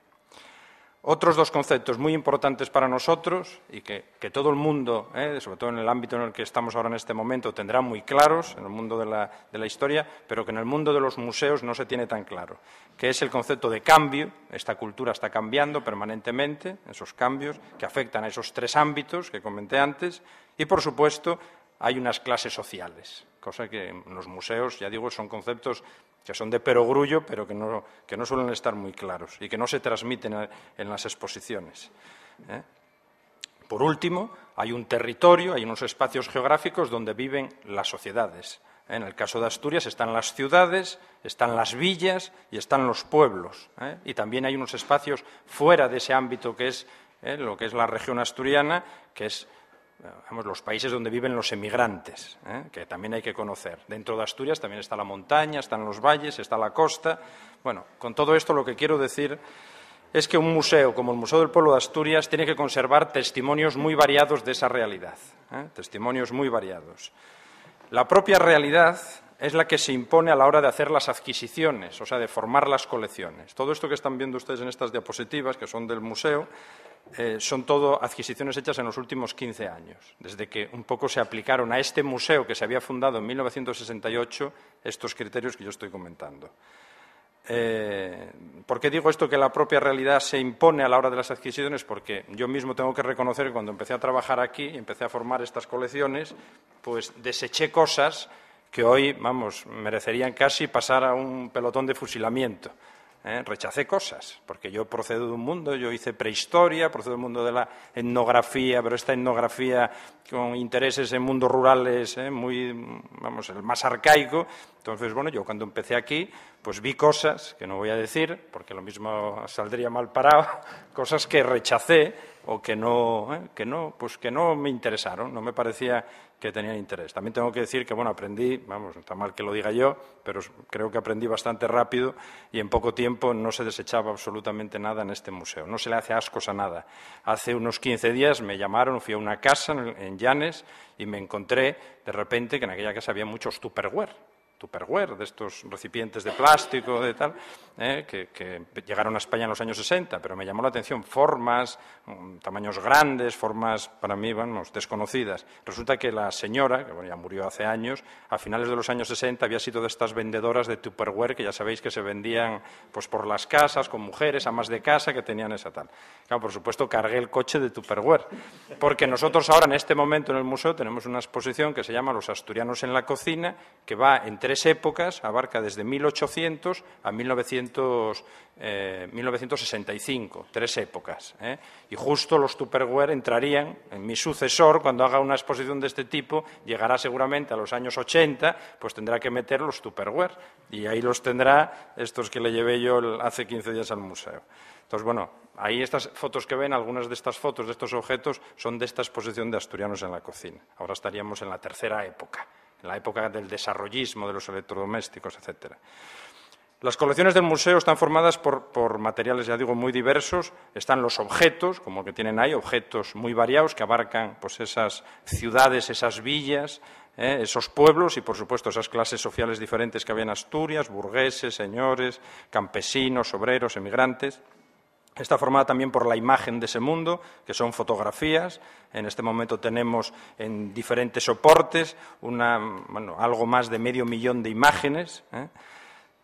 Otros dos conceptos muy importantes para nosotros y que, todo el mundo, eh, sobre todo en el ámbito en el que estamos ahora en este momento, tendrá muy claros, en el mundo de la, de la, historia, pero que en el mundo de los museos no se tiene tan claro, que es el concepto de cambio. Esta cultura está cambiando permanentemente, esos cambios que afectan a esos tres ámbitos que comenté antes, y, por supuesto, hay unas clases sociales, cosa que en los museos, ya digo, son conceptos que son de perogrullo, pero que no, que no suelen estar muy claros y que no se transmiten en las exposiciones. ¿eh? Por último, hay un territorio, hay unos espacios geográficos donde viven las sociedades. ¿eh? En el caso de Asturias están las ciudades, están las villas y están los pueblos. ¿eh? Y también hay unos espacios fuera de ese ámbito que es lo que es la región asturiana, que es los países donde viven los emigrantes, ¿eh? que también hay que conocer. Dentro de Asturias también está la montaña, están los valles, está la costa. Bueno, con todo esto lo que quiero decir es que un museo como el Museo del Pueblo de Asturias tiene que conservar testimonios muy variados de esa realidad, ¿eh? testimonios muy variados. La propia realidad es la que se impone a la hora de hacer las adquisiciones, o sea, de formar las colecciones. Todo esto que están viendo ustedes en estas diapositivas, que son del museo, eh, son todo adquisiciones hechas en los últimos 15 años, desde que un poco se aplicaron a este museo que se había fundado en 1968 estos criterios que yo estoy comentando. Eh, ¿Por qué digo esto que la propia realidad se impone a la hora de las adquisiciones? Porque yo mismo tengo que reconocer que cuando empecé a trabajar aquí y empecé a formar estas colecciones, pues deseché cosas que hoy, vamos, merecerían casi pasar a un pelotón de fusilamiento. ¿Eh? rechacé cosas, porque yo procedo de un mundo, yo hice prehistoria, procedo del mundo de la etnografía, pero esta etnografía con intereses en mundos rurales ¿eh? muy, vamos, el más arcaico. Entonces, bueno, yo cuando empecé aquí, pues vi cosas que no voy a decir, porque lo mismo saldría mal parado, <laughs> cosas que rechacé o que no, ¿eh? que no, pues que no me interesaron, no me parecía que tenían interés. También tengo que decir que, bueno, aprendí, vamos, está mal que lo diga yo, pero creo que aprendí bastante rápido y en poco tiempo no se desechaba absolutamente nada en este museo. No se le hace ascos a nada. Hace unos 15 días me llamaron, fui a una casa en Llanes y me encontré de repente que en aquella casa había muchos tupperware. Tupperware, de estos recipientes de plástico, de tal, eh, que, llegaron a España en los años 60, pero me llamó la atención formas, mm, tamaños grandes, formas para mí, vamos, desconocidas. Resulta que la señora, que ya murió hace años, a finales de los años 60 había sido de estas vendedoras de Tupperware que ya sabéis que se vendían pues, por las casas, con mujeres, amas de casa que tenían esa tal. Claro, por supuesto, cargué el coche de Tupperware, porque nosotros ahora en este momento en el museo tenemos una exposición que se llama Los asturianos en la cocina, que va entre tres épocas, abarca desde 1800 a 1900, 1965, eh, tres épocas. ¿eh? Y justo los Tupperware entrarían en mi sucesor, cuando haga una exposición de este tipo, llegará seguramente a los años 80, pues tendrá que meter los Tupperware. Y ahí los tendrá estos que le llevé yo hace 15 días al museo. Entonces, bueno, ahí estas fotos que ven, algunas de estas fotos, de estos objetos, son de esta exposición de asturianos en la cocina. Ahora estaríamos en la tercera época en la época del desarrollismo de los electrodomésticos, etc. Las colecciones del museo están formadas por, materiales, ya digo, muy diversos. Están los objetos, como que tienen ahí, objetos muy variados que abarcan pues, esas ciudades, esas villas, eh, esos pueblos y, por supuesto, esas clases sociales diferentes que había en Asturias, burgueses, señores, campesinos, obreros, emigrantes. Está formada también por la imagen de ese mundo, que son fotografías. En este momento tenemos en diferentes soportes algo más de medio millón de imágenes. ¿eh?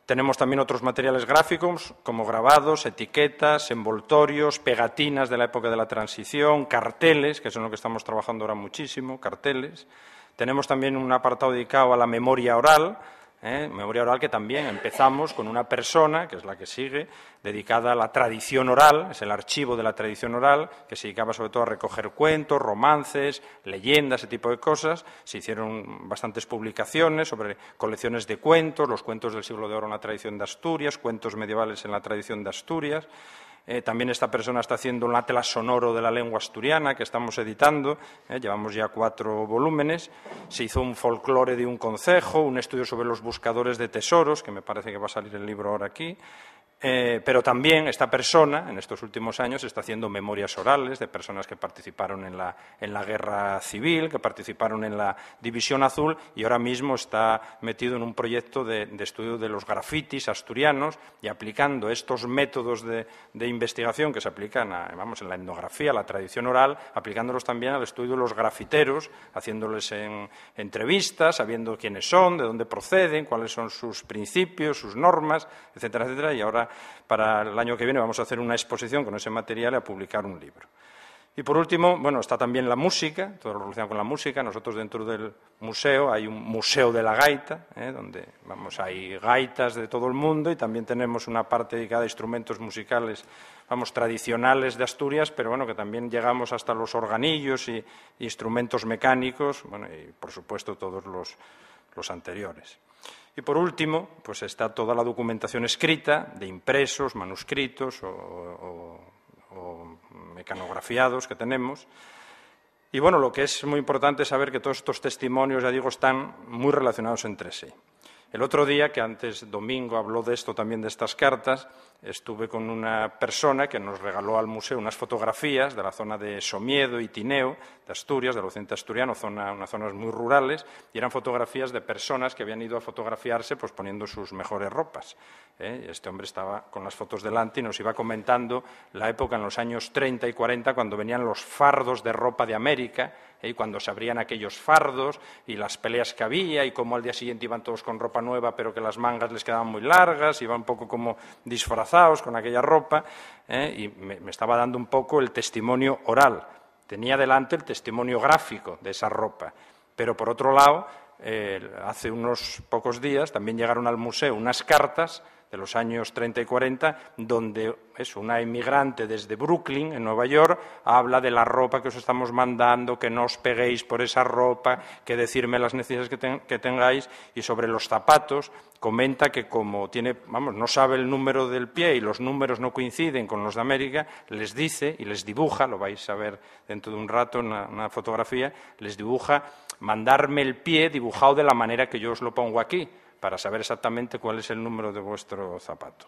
Tenemos también otros materiales gráficos, como grabados, etiquetas, envoltorios, pegatinas de la época de la transición, carteles, que son lo que estamos trabajando ahora muchísimo, carteles. Tenemos también un apartado dedicado a la memoria oral, ¿eh? memoria oral que también empezamos con una persona, que es la que sigue, dedicada a la tradición oral, es el archivo de la tradición oral, que se dedicaba sobre todo a recoger cuentos, romances, leyendas, ese tipo de cosas. Se hicieron bastantes publicaciones sobre colecciones de cuentos, los cuentos del siglo de oro en la tradición de Asturias, cuentos medievales en la tradición de Asturias. Eh, también esta persona está haciendo un atlas sonoro de la lengua asturiana que estamos editando. Eh, llevamos ya cuatro volúmenes. Se hizo un folclore de un concejo, un estudio sobre los buscadores de tesoros, que me parece que va a salir el libro ahora aquí. Eh, pero también esta persona, en estos últimos años, está haciendo memorias orales de personas que participaron en la, en la, guerra civil, que participaron en la División Azul y ahora mismo está metido en un proyecto de, estudio de los grafitis asturianos y aplicando estos métodos de, investigación que se aplican vamos, en la etnografía, la tradición oral, aplicándolos también al estudio de los grafiteros, haciéndoles en, entrevistas, sabiendo quiénes son, de dónde proceden, cuáles son sus principios, sus normas, etcétera, etcétera. Y ahora para el año que viene vamos a hacer una exposición con ese material y a publicar un libro. Y por último, bueno, está también la música, todo lo relacionado con la música. Nosotros dentro del museo hay un museo de la gaita, ¿eh? donde vamos, hay gaitas de todo el mundo y también tenemos una parte dedicada a instrumentos musicales, vamos, tradicionales de Asturias, pero bueno, que también llegamos hasta los organillos y, instrumentos mecánicos, bueno, y por supuesto todos los anteriores. Y por último, pues está toda la documentación escrita de impresos, manuscritos o, mecanografiados que tenemos. Y bueno, lo que es muy importante es saber que todos estos testimonios, ya digo, están muy relacionados entre sí. El otro día, que antes Domingo habló de esto también, de estas cartas, estuve con una persona que nos regaló al museo unas fotografías de la zona de Somiedo y Tineo, de Asturias, del occidente asturiano, zona, unas zonas muy rurales, y eran fotografías de personas que habían ido a fotografiarse pues, poniendo sus mejores ropas. ¿eh? Este hombre estaba con las fotos delante y nos iba comentando la época en los años 30 y 40, cuando venían los fardos de ropa de América, ¿eh? y cuando se abrían aquellos fardos y las peleas que había y cómo al día siguiente iban todos con ropa nueva pero que las mangas les quedaban muy largas, iban un poco como disfrazados con aquella ropa ¿eh? y me, estaba dando un poco el testimonio oral. Tenía delante el testimonio gráfico de esa ropa, pero por otro lado, eh, hace unos pocos días también llegaron al museo unas cartas de los años 30 y 40, donde es una inmigrante desde Brooklyn, en Nueva York, habla de la ropa que os estamos mandando, que no os peguéis por esa ropa, que decirme las necesidades que, tengáis, y sobre los zapatos comenta que como tiene, vamos, no sabe el número del pie y los números no coinciden con los de América, les dice y les dibuja, lo vais a ver dentro de un rato en una fotografía, les dibuja mandarme el pie dibujado de la manera que yo os lo pongo aquí para saber exactamente cuál es el número de vuestro zapato.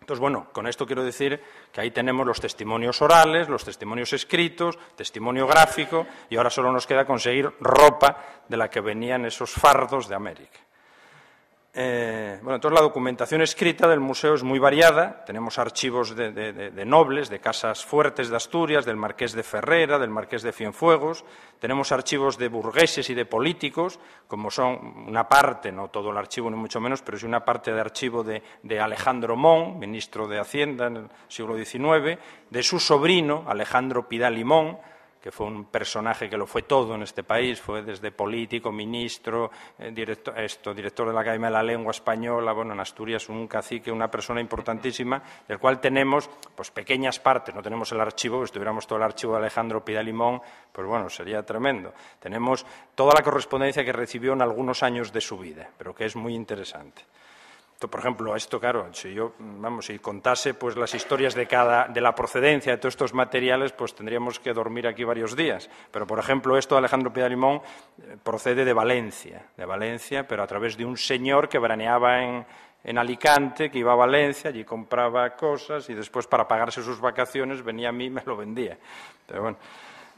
Entonces, bueno, con esto quiero decir que ahí tenemos los testimonios orales, los testimonios escritos, testimonio gráfico, y ahora solo nos queda conseguir ropa de la que venían esos fardos de América. Eh, bueno, entonces la documentación escrita del museo es muy variada. Tenemos archivos de, nobles, de casas fuertes de Asturias, del marqués de Ferrera, del marqués de Cienfuegos. Tenemos archivos de burgueses y de políticos, como son una parte, no todo el archivo ni mucho menos, pero es una parte de archivo de, Alejandro Mon, ministro de Hacienda en el siglo XIX, de su sobrino, Alejandro Pidal Limón, que fue un personaje que lo fue todo en este país, fue desde político, ministro, eh, director, de la Academia de la Lengua Española, bueno, en Asturias un cacique, una persona importantísima, del cual tenemos pues pequeñas partes, no tenemos el archivo, si tuviéramos todo el archivo de Alejandro Pidalimón, pues bueno, sería tremendo. Tenemos toda la correspondencia que recibió en algunos años de su vida, pero que es muy interesante por ejemplo, esto, claro, si yo, vamos, si contase pues las historias de cada, de la procedencia de todos estos materiales, pues tendríamos que dormir aquí varios días. Pero, por ejemplo, esto de Alejandro Piedra eh, procede de Valencia, de Valencia, pero a través de un señor que veraneaba en, en Alicante, que iba a Valencia, allí compraba cosas y después para pagarse sus vacaciones venía a mí y me lo vendía. Pero bueno,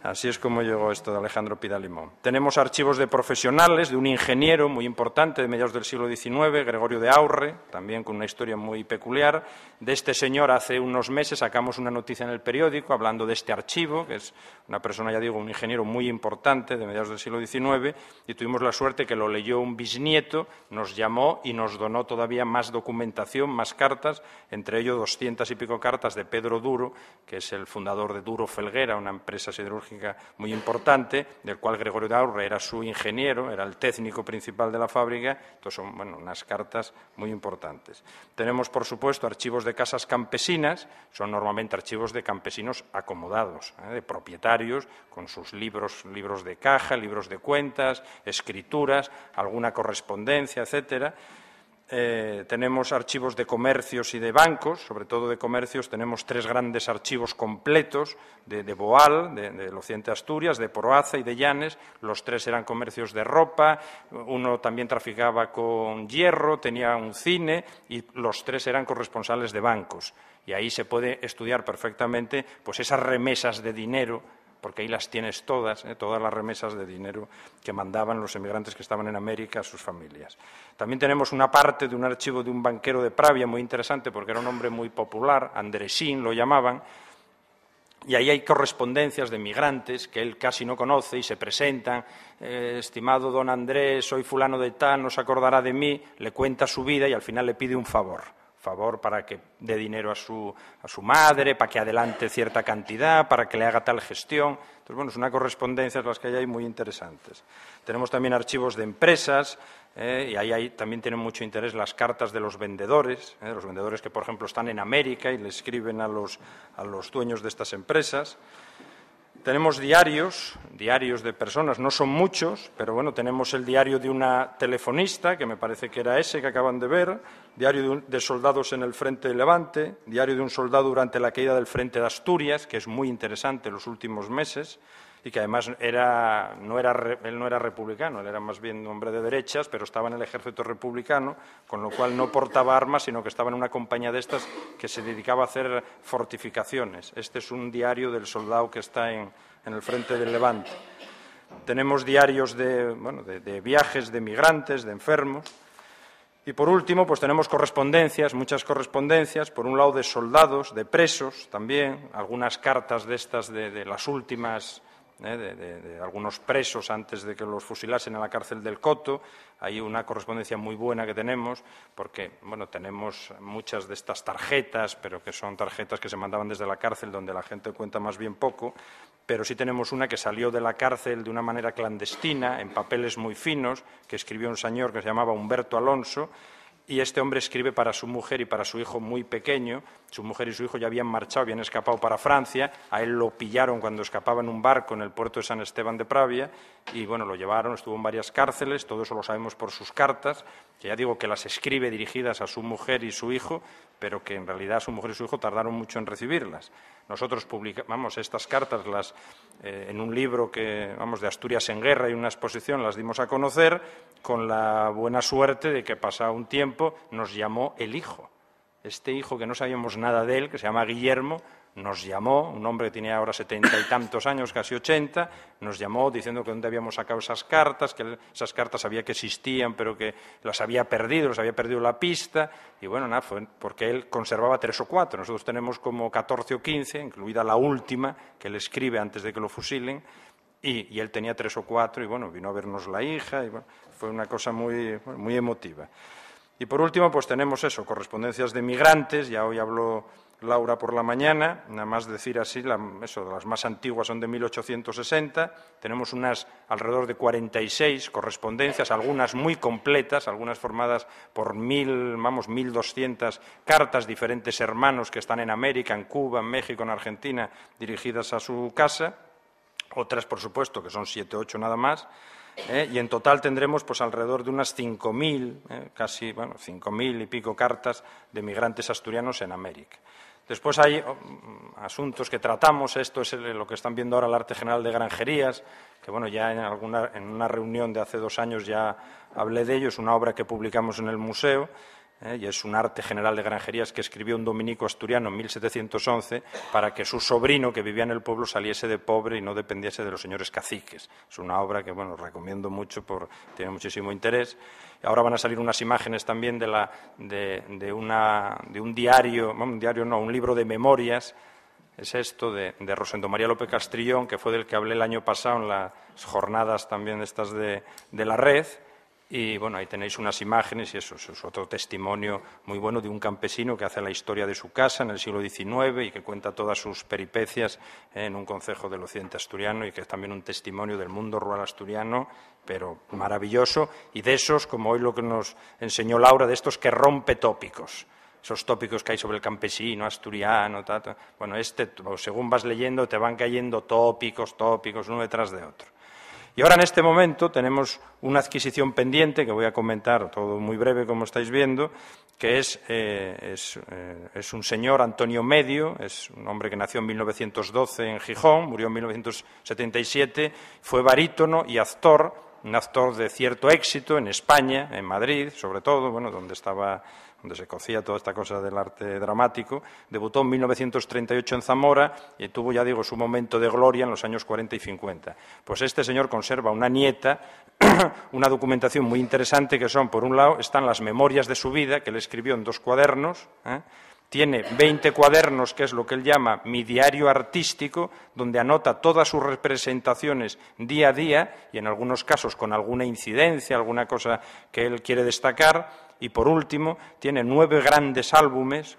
Así es como llegó esto de Alejandro Pidalimón. Tenemos archivos de profesionales, de un ingeniero muy importante de mediados del siglo XIX, Gregorio de Aurre, también con una historia muy peculiar. De este señor hace unos meses sacamos una noticia en el periódico hablando de este archivo, que es una persona, ya digo, un ingeniero muy importante de mediados del siglo XIX, y tuvimos la suerte que lo leyó un bisnieto, nos llamó y nos donó todavía más documentación, más cartas, entre ellos doscientas y pico cartas de Pedro Duro, que es el fundador de Duro Felguera, una empresa siderúrgica muy importante, del cual Gregorio Daurre era su ingeniero, era el técnico principal de la fábrica. Entonces son bueno, unas cartas muy importantes. Tenemos, por supuesto, archivos de casas campesinas, son normalmente archivos de campesinos acomodados, ¿eh? de propietarios, con sus libros, libros de caja, libros de cuentas, escrituras, alguna correspondencia, etcétera. Eh, tenemos archivos de comercios y de bancos, sobre todo de comercios. Tenemos tres grandes archivos completos de, Boal, de, del occidente de Asturias, de Poroaza y de Llanes. Los tres eran comercios de ropa. Uno también traficaba con hierro, tenía un cine y los tres eran corresponsales de bancos. Y ahí se puede estudiar perfectamente pues, esas remesas de dinero porque ahí las tienes todas, ¿eh? todas las remesas de dinero que mandaban los emigrantes que estaban en América a sus familias. También tenemos una parte de un archivo de un banquero de Pravia muy interesante, porque era un hombre muy popular, Andresín lo llamaban, y ahí hay correspondencias de migrantes que él casi no conoce y se presentan. Eh, estimado don Andrés, soy fulano de tal, no se acordará de mí, le cuenta su vida y al final le pide un favor favor para que dé dinero a su, a su madre, para que adelante cierta cantidad, para que le haga tal gestión. Entonces, bueno, es una correspondencia las que hay ahí muy interesantes. Tenemos también archivos de empresas, eh, y ahí, también tienen mucho interés las cartas de los vendedores, eh, los vendedores que, por ejemplo, están en América y le escriben a los, a los dueños de estas empresas. Tenemos diarios, diarios de personas, no son muchos, pero bueno, tenemos el diario de una telefonista, que me parece que era ese que acaban de ver, diario de, soldados en el frente de Levante, diario de un soldado durante la caída del frente de Asturias, que es muy interesante en los últimos meses, y que además era, no era, él no era republicano, él era más bien un hombre de derechas, pero estaba en el ejército republicano, con lo cual no portaba armas, sino que estaba en una compañía de estas que se dedicaba a hacer fortificaciones. Este es un diario del soldado que está en, el frente del Levante. Tenemos diarios de, bueno, de viajes de migrantes, de enfermos. Y por último, pues tenemos correspondencias, muchas correspondencias, por un lado de soldados, de presos también, algunas cartas de estas de las últimas ¿eh? de, algunos presos antes de que los fusilasen en la cárcel del Coto. Hay una correspondencia muy buena que tenemos, porque bueno, tenemos muchas de estas tarjetas, pero que son tarjetas que se mandaban desde la cárcel, donde la gente cuenta más bien poco, pero sí tenemos una que salió de la cárcel de una manera clandestina, en papeles muy finos, que escribió un señor que se llamaba Humberto Alonso, y este hombre escribe para su mujer y para su hijo muy pequeño. Su mujer y su hijo ya habían marchado, habían escapado para Francia. A él lo pillaron cuando escapaba en un barco en el puerto de San Esteban de Pravia y bueno, lo llevaron, estuvo en varias cárceles. Todo eso lo sabemos por sus cartas, que ya digo que las escribe dirigidas a su mujer y su hijo, pero que en realidad su mujer y su hijo tardaron mucho en recibirlas. Nosotros publicamos estas cartas eh, en un libro que, vamos, de Asturias en Guerra y una exposición, las dimos a conocer con la buena suerte de que pasado un tiempo nos llamó el hijo. Este hijo que no sabíamos nada de él, que se llama Guillermo, nos llamó, un hombre que tenía ahora setenta y tantos años, casi ochenta, nos llamó diciendo que dónde habíamos sacado esas cartas, que esas cartas sabía que existían, pero que las había perdido, las había perdido la pista, y bueno, nada, fue porque él conservaba tres o cuatro. Nosotros tenemos como catorce o quince, incluida la última, que él escribe antes de que lo fusilen, y, él tenía tres o cuatro, y bueno, vino a vernos la hija, y fue una cosa muy, muy emotiva. Y por último, pues tenemos eso, correspondencias de migrantes, ya hoy habló Laura por la mañana, nada más decir así, eso, las más antiguas son de 1860, tenemos unas alrededor de 46 correspondencias, algunas muy completas, algunas formadas por mil, vamos, 1.200 cartas, diferentes hermanos que están en América, en Cuba, en México, en Argentina, dirigidas a su casa, otras, por supuesto, que son siete ocho nada más, ¿eh? y en total tendremos pues alrededor de unas 5.000, ¿eh? casi, bueno, 5.000 y pico cartas de migrantes asturianos en América. Después hay oh, mm, asuntos que tratamos, esto es lo que están viendo ahora el Arte General de Granjerías, que bueno, ya en, alguna, en una reunión de hace dos años ya hablé de ello, es una obra que publicamos en el museo, ¿eh? y es un arte general de granjerías que escribió un dominico asturiano en 1711 para que su sobrino, que vivía en el pueblo, saliese de pobre y no dependiese de los señores caciques. Es una obra que, bueno, recomiendo mucho, por, tiene muchísimo interés. Ahora van a salir unas imágenes también de, la, de, una, de un diario, un diario no, un libro de memorias, es esto de, Rosendo María López Castrillón, que fue del que hablé el año pasado en las jornadas también estas de, de la red, y bueno, ahí tenéis unas imágenes y eso, es otro testimonio muy bueno de un campesino que hace la historia de su casa en el siglo XIX y que cuenta todas sus peripecias en un concejo del occidente asturiano y que es también un testimonio del mundo rural asturiano, pero maravilloso, y de esos, como hoy lo que nos enseñó Laura, de estos que rompe tópicos esos tópicos que hay sobre el campesino asturiano, bueno, este, según vas leyendo, te van cayendo tópicos, tópicos, uno detrás de otro. Y ahora en este momento tenemos una adquisición pendiente que voy a comentar todo muy breve, como estáis viendo, que es, eh, eh, es, un señor, Antonio Medio, es un hombre que nació en 1912 en Gijón, murió en 1977, fue barítono y actor, un actor de cierto éxito en España, en Madrid, sobre todo, bueno, donde estaba donde se cocía toda esta cosa del arte dramático. Debutó en 1938 en Zamora y tuvo, ya digo, su momento de gloria en los años 40 y 50. Pues este señor conserva una nieta, <clears throat> una documentación muy interesante que son, por un lado, están las memorias de su vida, que él escribió en dos cuadernos. ¿eh? Tiene 20 cuadernos, que es lo que él llama mi diario artístico, donde anota todas sus representaciones día a día y en algunos casos con alguna incidencia, alguna cosa que él quiere destacar y por último tiene nueve grandes álbumes,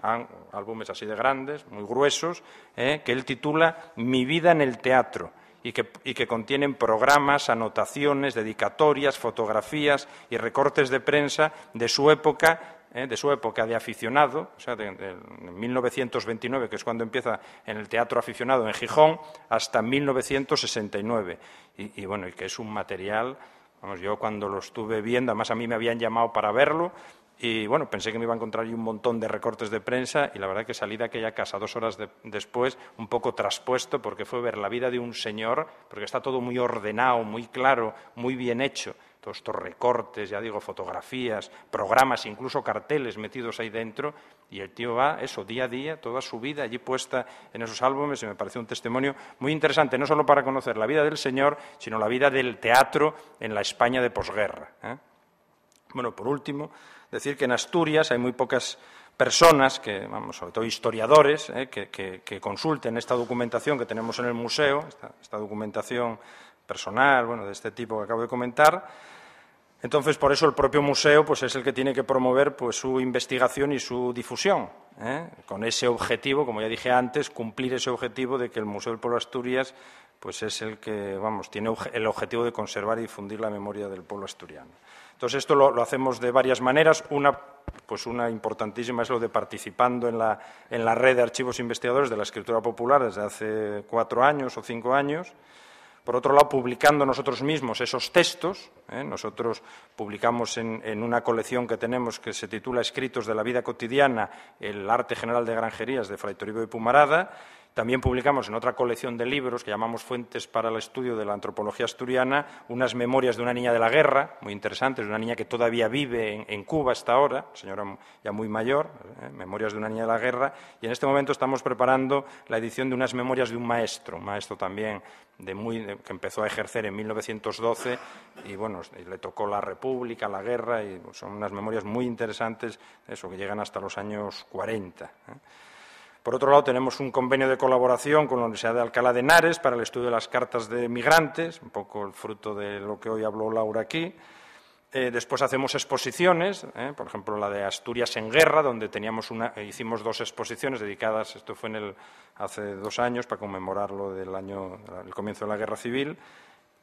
álbumes así de grandes, muy gruesos, eh, que él titula Mi vida en el teatro y que, contienen programas, anotaciones, dedicatorias, fotografías y recortes de prensa de su época eh, de su época de aficionado, o sea, de, 1929, que es cuando empieza en el teatro aficionado en Gijón, hasta 1969. Y, y bueno, y que es un material Vamos, yo cuando lo estuve viendo, además a mí me habían llamado para verlo y bueno, pensé que me iba a encontrar ahí un montón de recortes de prensa y la verdad que salí de aquella casa dos horas después un poco traspuesto porque fue ver la vida de un señor, porque está todo muy ordenado, muy claro, muy bien hecho. Todos estos recortes, ya digo, fotografías, programas, incluso carteles metidos ahí dentro. Y el tío va, eso, día a día, toda su vida allí puesta en esos álbumes y me pareció un testimonio muy interesante, no solo para conocer la vida del señor, sino la vida del teatro en la España de posguerra. ¿eh? Bueno, por último, decir que en Asturias hay muy pocas personas, que, vamos, sobre todo historiadores, eh, que, consulten esta documentación que tenemos en el museo, esta, documentación personal, bueno, de este tipo que acabo de comentar. Entonces, por eso el propio museo pues, es el que tiene que promover pues, su investigación y su difusión, ¿eh? con ese objetivo, como ya dije antes, cumplir ese objetivo de que el Museo del Pueblo Asturias pues, es el que vamos, tiene el objetivo de conservar y difundir la memoria del pueblo asturiano. Entonces, esto lo, hacemos de varias maneras. Una, pues una importantísima es lo de participando en la, en la red de archivos investigadores de la escritura popular desde hace cuatro años o cinco años. Por otro lado, publicando nosotros mismos esos textos. ¿eh? Nosotros publicamos en, en, una colección que tenemos que se titula Escritos de la vida cotidiana, el arte general de granjerías de Fray Toribio de Pumarada También publicamos en otra colección de libros que llamamos Fuentes para el Estudio de la Antropología Asturiana unas memorias de una niña de la guerra, muy interesantes, de una niña que todavía vive en, Cuba hasta ahora, señora ya muy mayor, ¿eh? Memorias de una niña de la guerra, y en este momento estamos preparando la edición de unas memorias de un maestro, un maestro también de muy, que empezó a ejercer en 1912 y bueno, le tocó la República, la guerra, y son unas memorias muy interesantes, eso, que llegan hasta los años 40. Por otro lado, tenemos un convenio de colaboración con la Universidad de Alcalá de Henares para el estudio de las cartas de migrantes, un poco el fruto de lo que hoy habló Laura aquí. Eh, después hacemos exposiciones, eh, por ejemplo la de Asturias en Guerra, donde teníamos una, hicimos dos exposiciones dedicadas, esto fue en el, hace dos años, para conmemorarlo del año, el comienzo de la Guerra Civil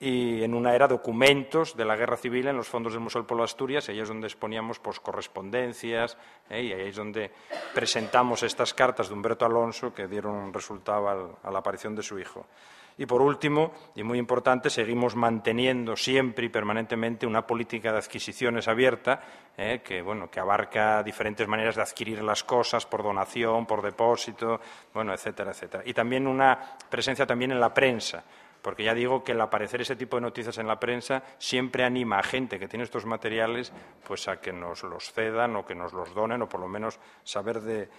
y en una era documentos de la guerra civil en los fondos del Museo del Pueblo de Asturias, y ahí es donde exponíamos pues, correspondencias, ¿eh? y ahí es donde presentamos estas cartas de Humberto Alonso que dieron resultado a la aparición de su hijo. Y por último, y muy importante, seguimos manteniendo siempre y permanentemente una política de adquisiciones abierta ¿eh? que, bueno, que abarca diferentes maneras de adquirir las cosas por donación, por depósito, bueno, etcétera, etcétera. Y también una presencia también en la prensa porque ya digo que el aparecer ese tipo de noticias en la prensa siempre anima a gente que tiene estos materiales pues a que nos los cedan o que nos los donen o por lo menos saber de,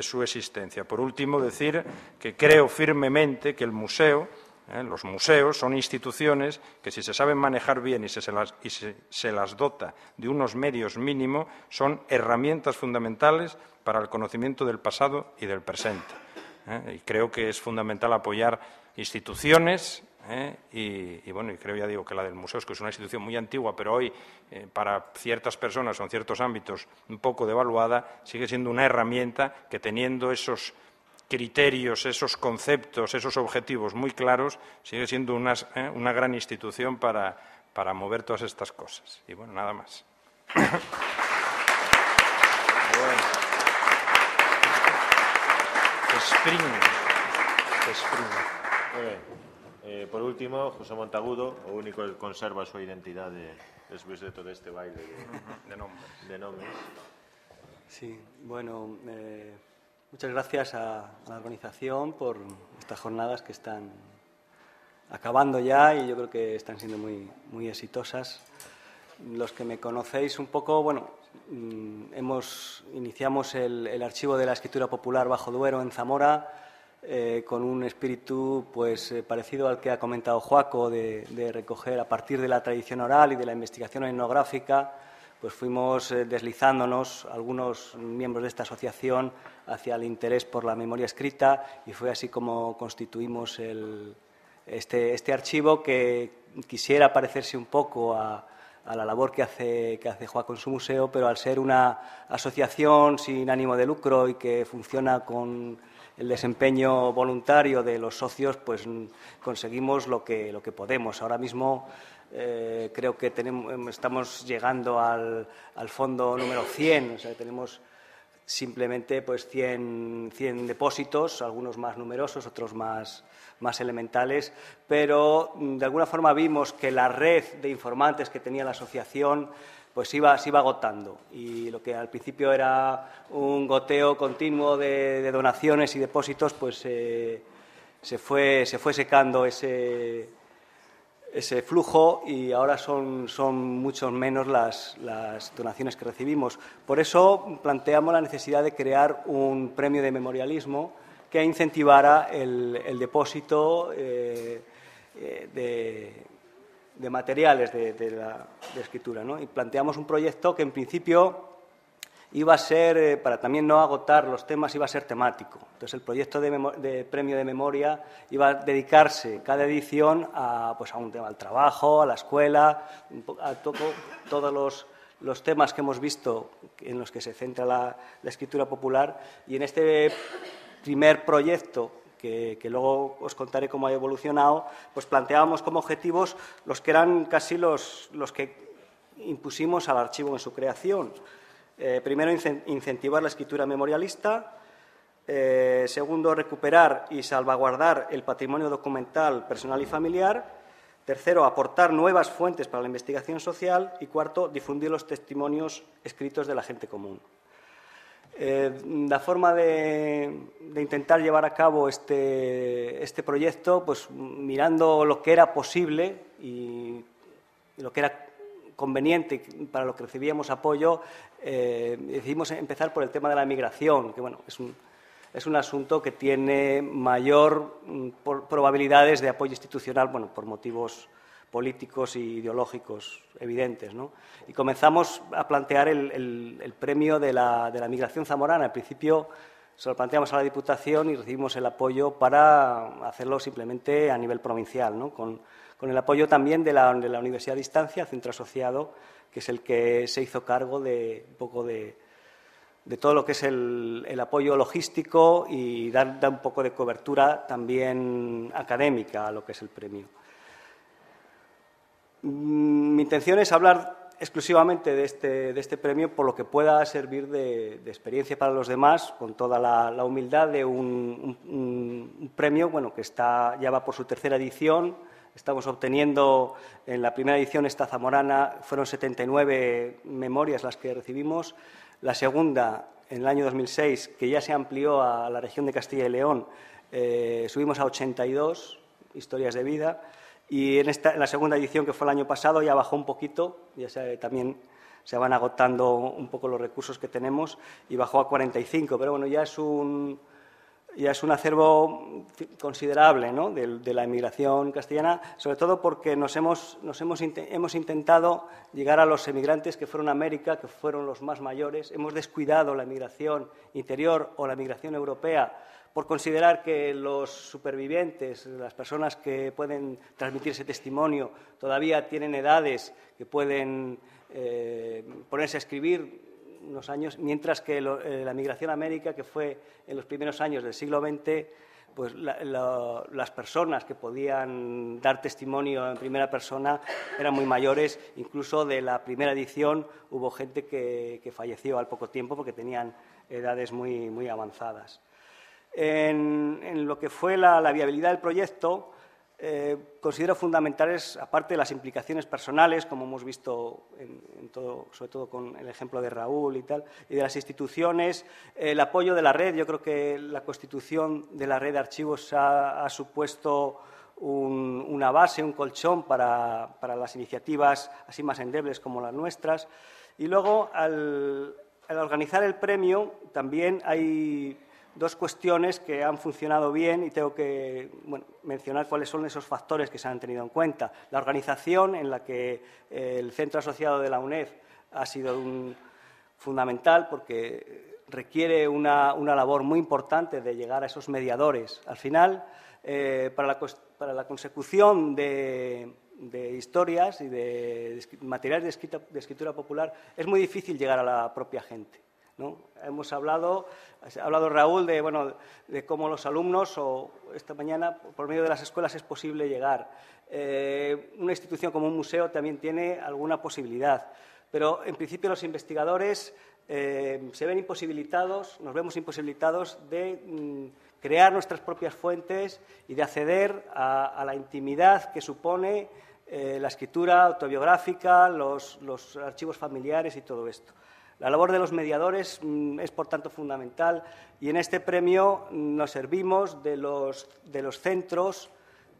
su existencia. Por último, decir que creo firmemente que el museo, ¿eh? los museos son instituciones que si se saben manejar bien y, se, las, dota de unos medios mínimos, son herramientas fundamentales para el conocimiento del pasado y del presente. ¿eh? Y creo que es fundamental apoyar instituciones ¿eh? Y, bueno, y creo, ya digo, que la del museo es que es una institución muy antigua, pero hoy, eh, para ciertas personas o en ciertos ámbitos un poco devaluada, sigue siendo una herramienta que teniendo esos criterios, esos conceptos, esos objetivos muy claros, sigue siendo una, ¿eh? una gran institución para, para mover todas estas cosas. Y bueno, nada más. <coughs> Spring. Spring. Eh, por último, José Montagudo, o único que conserva a súa identidade despois de todo este baile de, <laughs> de, nombres. de nombres. Sí, bueno, eh, muchas gracias a, a la organización por estas jornadas que están acabando ya y yo creo que están siendo muy, muy exitosas. Los que me conocéis un poco, bueno, mm, hemos, iniciamos el, el archivo de la escritura popular Bajo Duero en Zamora eh, con un espíritu pues, eh, parecido al que ha comentado Joaco, de, recoger a partir de la tradición oral y de la investigación etnográfica, pues fuimos eh, deslizándonos algunos miembros de esta asociación hacia el interés por la memoria escrita y fue así como constituimos este, este, archivo que quisiera parecerse un poco a, a la labor que hace, que hace Joaco en su museo, pero al ser una asociación sin ánimo de lucro y que funciona con el desempeño voluntario de los socios, pues conseguimos lo que, lo que podemos. Ahora mismo eh, creo que tenemos, estamos llegando al, al, fondo número 100, o sea, tenemos simplemente pues 100, 100 depósitos, algunos más numerosos, otros más, más elementales, pero de alguna forma vimos que la red de informantes que tenía la asociación pues iba, se iba agotando. Y lo que al principio era un goteo continuo de, donaciones y depósitos, pues eh, se, fue, se fue secando ese, ese flujo y ahora son, son mucho menos las, las, donaciones que recibimos. Por eso planteamos la necesidad de crear un premio de memorialismo que incentivara el, depósito eh, eh, de, de materiales de, la escritura. ¿no? Y planteamos un proyecto que en principio iba a ser, eh, para también no agotar los temas, iba a ser temático. Entonces el proyecto de, premio de memoria iba a dedicarse cada edición a, pues, a un tema, al trabajo, a la escuela, a todos los, los, temas que hemos visto en los que se centra la escritura popular. Y en este primer proyecto que, luego os contaré cómo ha evolucionado, pues planteábamos como objetivos los que eran casi los, los que impusimos al archivo en su creación. Eh, primero, incentivar la escritura memorialista. Eh, segundo, recuperar y salvaguardar el patrimonio documental personal y familiar. Tercero, aportar nuevas fuentes para la investigación social. Y cuarto, difundir los testimonios escritos de la gente común. Eh, la forma de, intentar llevar a cabo este, este, proyecto, pues mirando lo que era posible y, lo que era conveniente para lo que recibíamos apoyo, eh, decidimos empezar por el tema de la migración, que bueno, es un, es un asunto que tiene mayor mm, probabilidades de apoyo institucional, bueno, por motivos políticos e ideológicos evidentes. ¿no? Y comenzamos a plantear el, premio de la, migración zamorana. Al principio se lo planteamos a la Diputación y recibimos el apoyo para hacerlo simplemente a nivel provincial, ¿no? con, el apoyo también de la, Universidad de Distancia, centro asociado, que es el que se hizo cargo de un poco de, todo lo que es el, apoyo logístico y dar, un poco de cobertura también académica a lo que es el premio. Mm, mi intención es hablar exclusivamente de este, de este, premio por lo que pueda servir de, experiencia para los demás, con toda la, humildad de un, premio bueno, que está, ya va por su tercera edición. Estamos obteniendo, en la primera edición, esta zamorana, fueron 79 memorias las que recibimos. La segunda, en el año 2006, que ya se amplió a la región de Castilla y León, eh, subimos a 82 historias de vida. Y en, esta, la segunda edición, que fue el año pasado, ya bajó un poquito, ya también se van agotando un poco los recursos que tenemos y bajó a 45. Pero bueno, ya es un, ya es un acervo considerable ¿no? de, la inmigración castellana, sobre todo porque nos, hemos, nos hemos, hemos, intentado llegar a los emigrantes que fueron a América, que fueron los más mayores. Hemos descuidado la migración interior o la migración europea por considerar que los supervivientes, las personas que pueden transmitir ese testimonio, todavía tienen edades que pueden eh, ponerse a escribir unos años, mientras que eh, la migración a América, que fue en los primeros años del siglo XX, pues las personas que podían dar testimonio en primera persona eran muy mayores. Incluso de la primera edición hubo gente que, falleció al poco tiempo porque tenían edades muy, muy avanzadas. En, lo que fue la, viabilidad del proyecto, eh, considero fundamentales, aparte de las implicaciones personales, como hemos visto sobre todo con el ejemplo de Raúl y tal, y de las instituciones, el apoyo de la red. Yo creo que la constitución de la red de archivos ha, supuesto una base, un colchón para, las iniciativas así más endebles como las nuestras. Y luego, al organizar el premio, también hay dos cuestiones que han funcionado bien y tengo que mencionar cuáles son esos factores que se han tenido en cuenta. La organización en la que eh, el centro asociado de la UNED ha sido fundamental porque requiere una, labor muy importante de llegar a esos mediadores. Al final, eh, para, la, consecución de, historias y de, materiales de escritura popular es muy difícil llegar a la propia gente. Hemos hablado, ha hablado Raúl de, bueno, de cómo los alumnos, o esta mañana, por medio de las escuelas es posible llegar. Eh, una institución como un museo también tiene alguna posibilidad, pero en principio los investigadores eh, se ven imposibilitados, nos vemos imposibilitados de mm, crear nuestras propias fuentes y de acceder a, la intimidad que supone eh, la escritura autobiográfica, los archivos familiares y todo esto. La labor de los mediadores mm, es, por tanto, fundamental y en este premio nos servimos de los, centros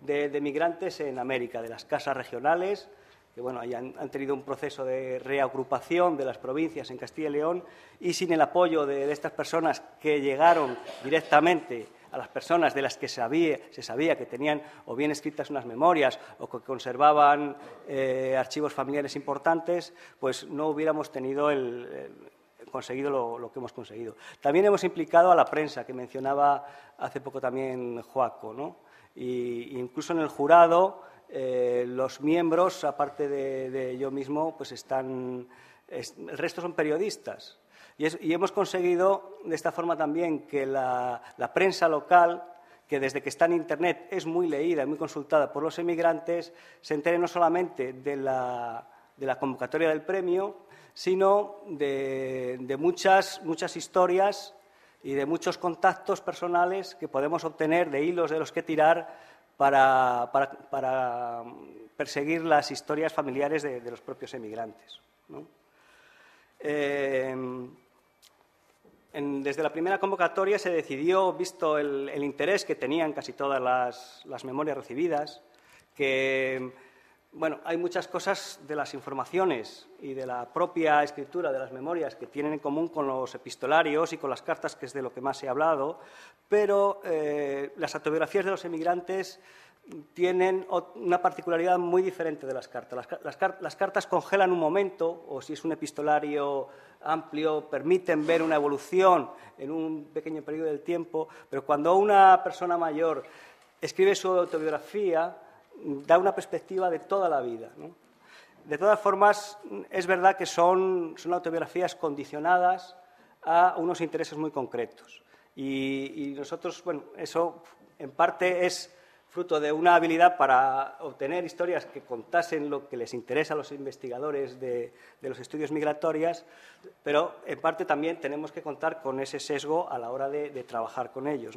de, migrantes en América, de las casas regionales, que bueno, han, tenido un proceso de reagrupación de las provincias en Castilla y León y sin el apoyo de estas personas que llegaron directamente a las personas de las que se sabía que tenían o bien escritas unas memorias o que conservaban eh, archivos familiares importantes, pues no hubiéramos tenido conseguido lo, que hemos conseguido. También hemos implicado a la prensa, que mencionaba hace poco también Joaco, ¿no? y incluso en el jurado eh, los miembros, aparte de, yo mismo, pues están, el resto son periodistas. Y, hemos conseguido de esta forma también que la, prensa local, que desde que está en Internet es muy leída y muy consultada por los emigrantes, se entere no solamente de la, convocatoria del premio, sino de, muchas, historias y de muchos contactos personales que podemos obtener, de hilos de los que tirar para, perseguir las historias familiares de, los propios emigrantes. Eh, desde la primera convocatoria se decidió, visto el, interés que tenían casi todas las, memorias recibidas, que bueno, hay muchas cosas de las informaciones y de la propia escritura de las memorias que tienen en común con los epistolarios y con las cartas, que es de lo que más ha hablado, pero eh, las autobiografías de los emigrantes tienen una particularidad muy diferente de las cartas. Las, cartas congelan un momento, o si es un epistolario amplio, permiten ver una evolución en un pequeño periodo del tiempo, pero cuando una persona mayor escribe su autobiografía, da una perspectiva de toda la vida. De todas formas, es verdad que son, autobiografías condicionadas a unos intereses muy concretos. y nosotros, bueno, eso en parte es fruto de una habilidad para obtener historias que contasen lo que les interesa a los investigadores de, los estudios migratorios, pero en parte también tenemos que contar con ese sesgo a la hora de, trabajar con ellos.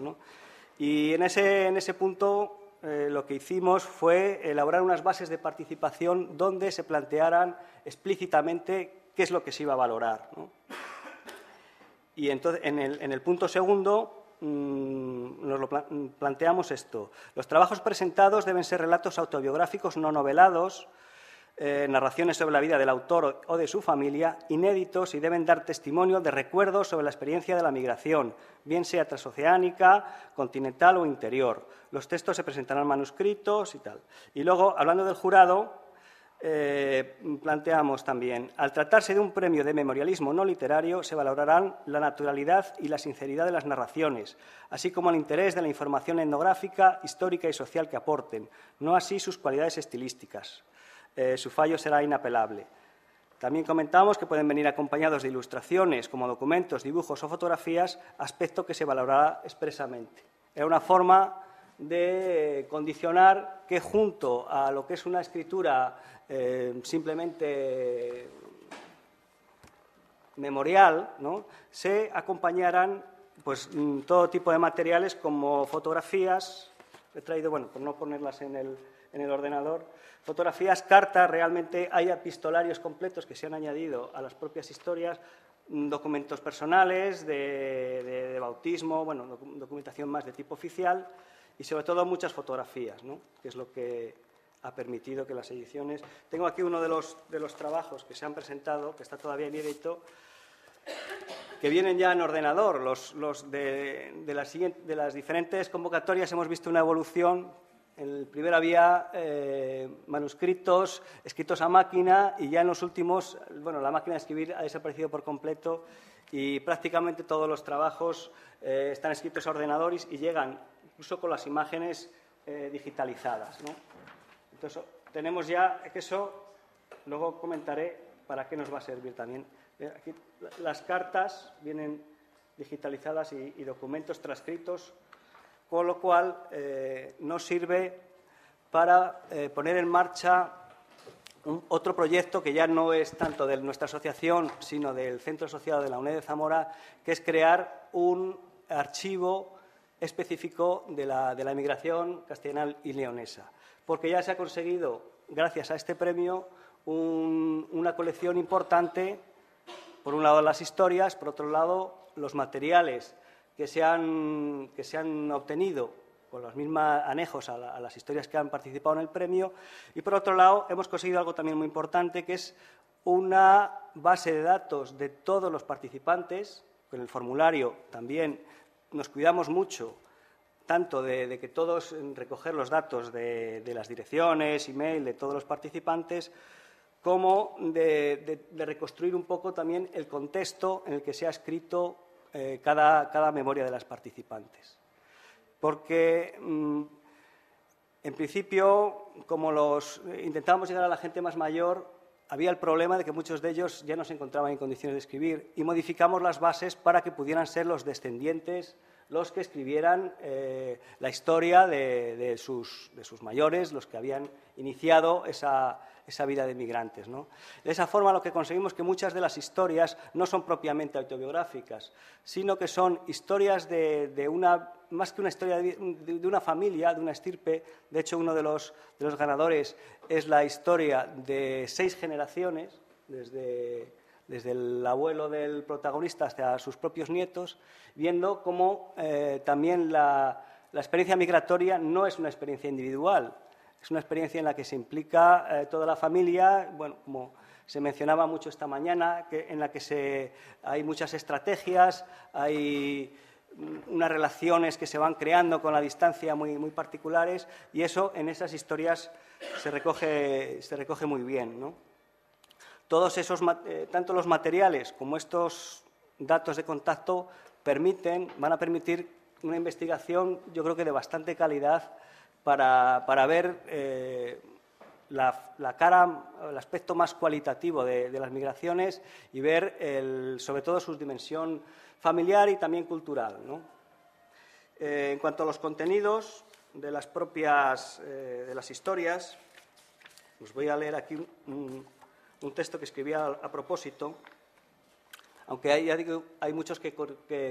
Y en ese, en ese punto eh, lo que hicimos fue elaborar unas bases de participación donde se plantearan explícitamente qué es lo que se iba a valorar. Y entonces, en el, en el punto segundo nos lo planteamos esto. Los trabajos presentados deben ser relatos autobiográficos no novelados, eh, narraciones sobre la vida del autor o de su familia, inéditos y deben dar testimonio de recuerdos sobre la experiencia de la migración, bien sea transoceánica, continental o interior. Los textos se presentarán manuscritos y tal. Y luego, hablando del jurado, eh, planteamos también, al tratarse de un premio de memorialismo no literario, se valorarán la naturalidad y la sinceridad de las narraciones, así como el interés de la información etnográfica, histórica y social que aporten, no así sus cualidades estilísticas. Eh, su fallo será inapelable. También comentamos que pueden venir acompañados de ilustraciones como documentos, dibujos o fotografías, aspecto que se valorará expresamente. Era una forma de condicionar que junto a lo que es una escritura eh, simplemente memorial, ¿no? se acompañarán pues, mm, todo tipo de materiales como fotografías, he traído, bueno, por no ponerlas en el, en el ordenador, fotografías, cartas, realmente hay epistolarios completos que se han añadido a las propias historias, mm, documentos personales de, de, bautismo, bueno, documentación más de tipo oficial y sobre todo muchas fotografías, ¿no? que es lo que ha permitido que las ediciones... Tengo aquí uno de los, de los trabajos que se han presentado, que está todavía inédito, que vienen ya en ordenador. Los, los de, de, las, de, las, diferentes convocatorias hemos visto una evolución. En el primero había eh, manuscritos escritos a máquina y ya en los últimos, bueno, la máquina de escribir ha desaparecido por completo y prácticamente todos los trabajos eh, están escritos a ordenadores y llegan incluso con las imágenes eh, digitalizadas. ¿no? Entonces, tenemos ya eso, luego comentaré para qué nos va a servir también. Eh, aquí las cartas vienen digitalizadas y, documentos transcritos, con lo cual eh, nos sirve para poner en marcha otro proyecto que ya no es tanto de nuestra asociación, sino del Centro Asociado de la UNED de Zamora, que es crear un archivo específico de la, de la emigración castellana y leonesa porque ya se ha conseguido, gracias a este premio, una colección importante, por un lado las historias, por otro lado los materiales que se han, que se han obtenido con los mismos anejos a, a, las historias que han participado en el premio. Y por otro lado, hemos conseguido algo también muy importante, que es una base de datos de todos los participantes. Con el formulario también nos cuidamos mucho tanto de, que todos recoger los datos de, las direcciones, email de todos los participantes, como de, reconstruir un poco también el contexto en el que se ha escrito eh, cada, memoria de las participantes. Porque, mm, en principio, como los intentábamos llegar a la gente más mayor, había el problema de que muchos de ellos ya no se encontraban en condiciones de escribir y modificamos las bases para que pudieran ser los descendientes los que escribieran eh, la historia de, sus, mayores, los que habían iniciado esa, vida de migrantes. De esa forma lo que conseguimos es que muchas de las historias no son propiamente autobiográficas, sino que son historias de, una, más que una historia de, una familia, de una estirpe. De hecho, uno de los, ganadores es la historia de seis generaciones, desde desde el abuelo del protagonista hasta sus propios nietos, viendo cómo eh, también la, experiencia migratoria no es una experiencia individual, es una experiencia en la que se implica eh, toda la familia, bueno, como se mencionaba mucho esta mañana, en la que hay muchas estrategias, hay unas relaciones que se van creando con la distancia muy, particulares y eso en esas historias se recoge, se recoge muy bien. ¿no? Todos esos, eh, tanto los materiales como estos datos de contacto permiten, van a permitir una investigación, yo creo que de bastante calidad, para, para ver eh, la, cara, el aspecto más cualitativo de, las migraciones y ver, el, sobre todo, su dimensión familiar y también cultural. Eh, en cuanto a los contenidos de las propias de las historias, os voy a leer aquí un texto que escribía a, propósito, aunque hay, hay muchos que,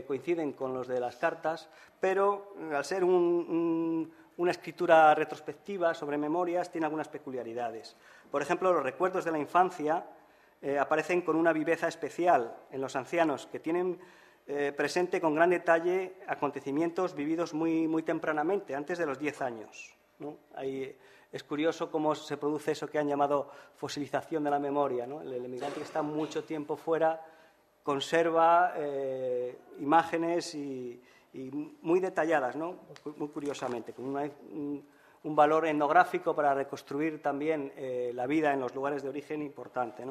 coinciden con los de las cartas, pero eh, al ser una escritura retrospectiva sobre memorias tiene algunas peculiaridades. Por ejemplo, los recuerdos de la infancia eh, aparecen con una viveza especial en los ancianos, que tienen eh, presente con gran detalle acontecimientos vividos muy, muy tempranamente, antes de los diez años. ¿no? Hay, es curioso cómo se produce eso que han llamado fosilización de la memoria. El, emigrante que está mucho tiempo fuera conserva eh, imágenes y, muy detalladas, muy curiosamente, con un, valor etnográfico para reconstruir también eh, la vida en los lugares de origen importante.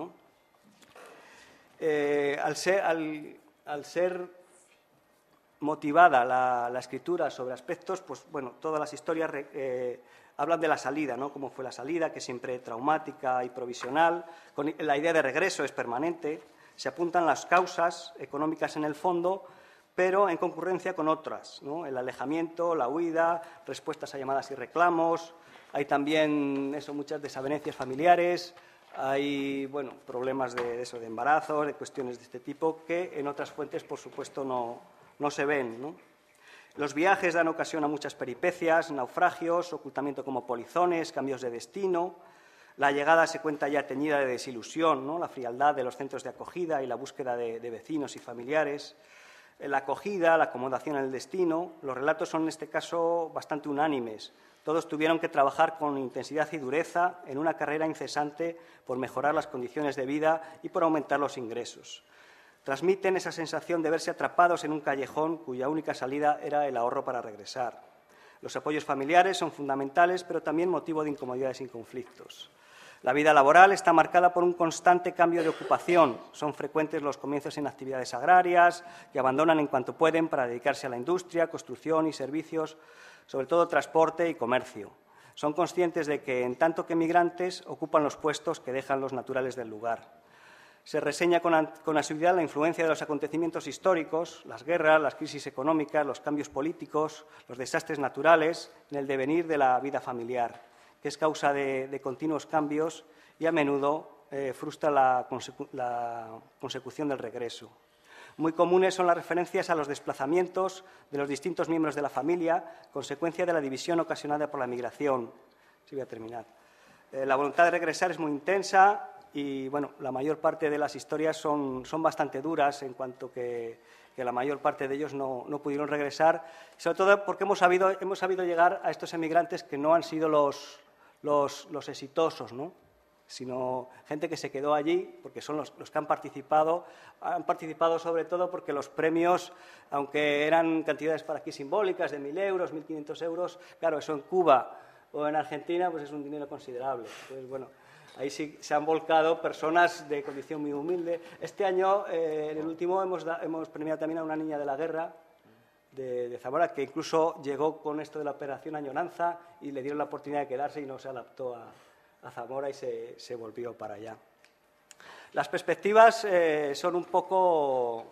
Eh, al, ser, motivada la, escritura sobre aspectos, pues bueno, todas las historias hablan de la salida, ¿no? Cómo fue la salida, que siempre traumática y provisional. la idea de regreso es permanente. Se apuntan las causas económicas en el fondo, pero en concurrencia con otras, ¿no? El alejamiento, la huida, respuestas a llamadas y reclamos. Hay también eso, muchas desavenencias familiares. Hay bueno, problemas de, eso, de embarazo, de cuestiones de este tipo, que en otras fuentes, por supuesto, no, no se ven. ¿no? Los viajes dan ocasión a muchas peripecias, naufragios, ocultamiento como polizones, cambios de destino. La llegada se cuenta ya teñida de desilusión, ¿no? la frialdad de los centros de acogida y la búsqueda de, vecinos y familiares. La acogida, la acomodación en el destino. Los relatos son en este caso bastante unánimes. Todos tuvieron que trabajar con intensidad y dureza en una carrera incesante por mejorar las condiciones de vida y por aumentar los ingresos transmiten esa sensación de verse atrapados en un callejón cuya única salida era el ahorro para regresar. Los apoyos familiares son fundamentales, pero también motivo de incomodidades y conflictos. La vida laboral está marcada por un constante cambio de ocupación. Son frecuentes los comienzos en actividades agrarias, que abandonan en cuanto pueden para dedicarse a la industria, construcción y servicios, sobre todo transporte y comercio. Son conscientes de que, en tanto que migrantes, ocupan los puestos que dejan los naturales del lugar. Se reseña con, asiduidad la influencia de los acontecimientos históricos, las guerras, las crisis económicas, los cambios políticos, los desastres naturales en el devenir de la vida familiar, que es causa de, continuos cambios y a menudo eh, frustra la, consecución del regreso. Muy comunes son las referencias a los desplazamientos de los distintos miembros de la familia, consecuencia de la división ocasionada por la migración. Sí, voy a terminar. Eh, la voluntad de regresar es muy intensa, y bueno, la mayor parte de las historias son, son bastante duras en cuanto que, que la mayor parte de ellos no, no, pudieron regresar, sobre todo porque hemos sabido, hemos sabido llegar a estos emigrantes que no han sido los, los, los exitosos, ¿no? sino gente que se quedó allí porque son los, los, que han participado. Han participado sobre todo porque los premios, aunque eran cantidades para aquí simbólicas de 1.000 euros, 1.500 euros, claro, eso en Cuba o en Argentina pues es un dinero considerable. Entonces, bueno, Ahí sí se han volcado personas de condición muy humilde. Este año, eh, en el último, hemos, premiado también a una niña de la guerra de, Zamora, que incluso llegó con esto de la operación Añonanza y le dieron la oportunidad de quedarse y no se adaptó a, Zamora y se, volvió para allá. Las perspectivas eh, son un poco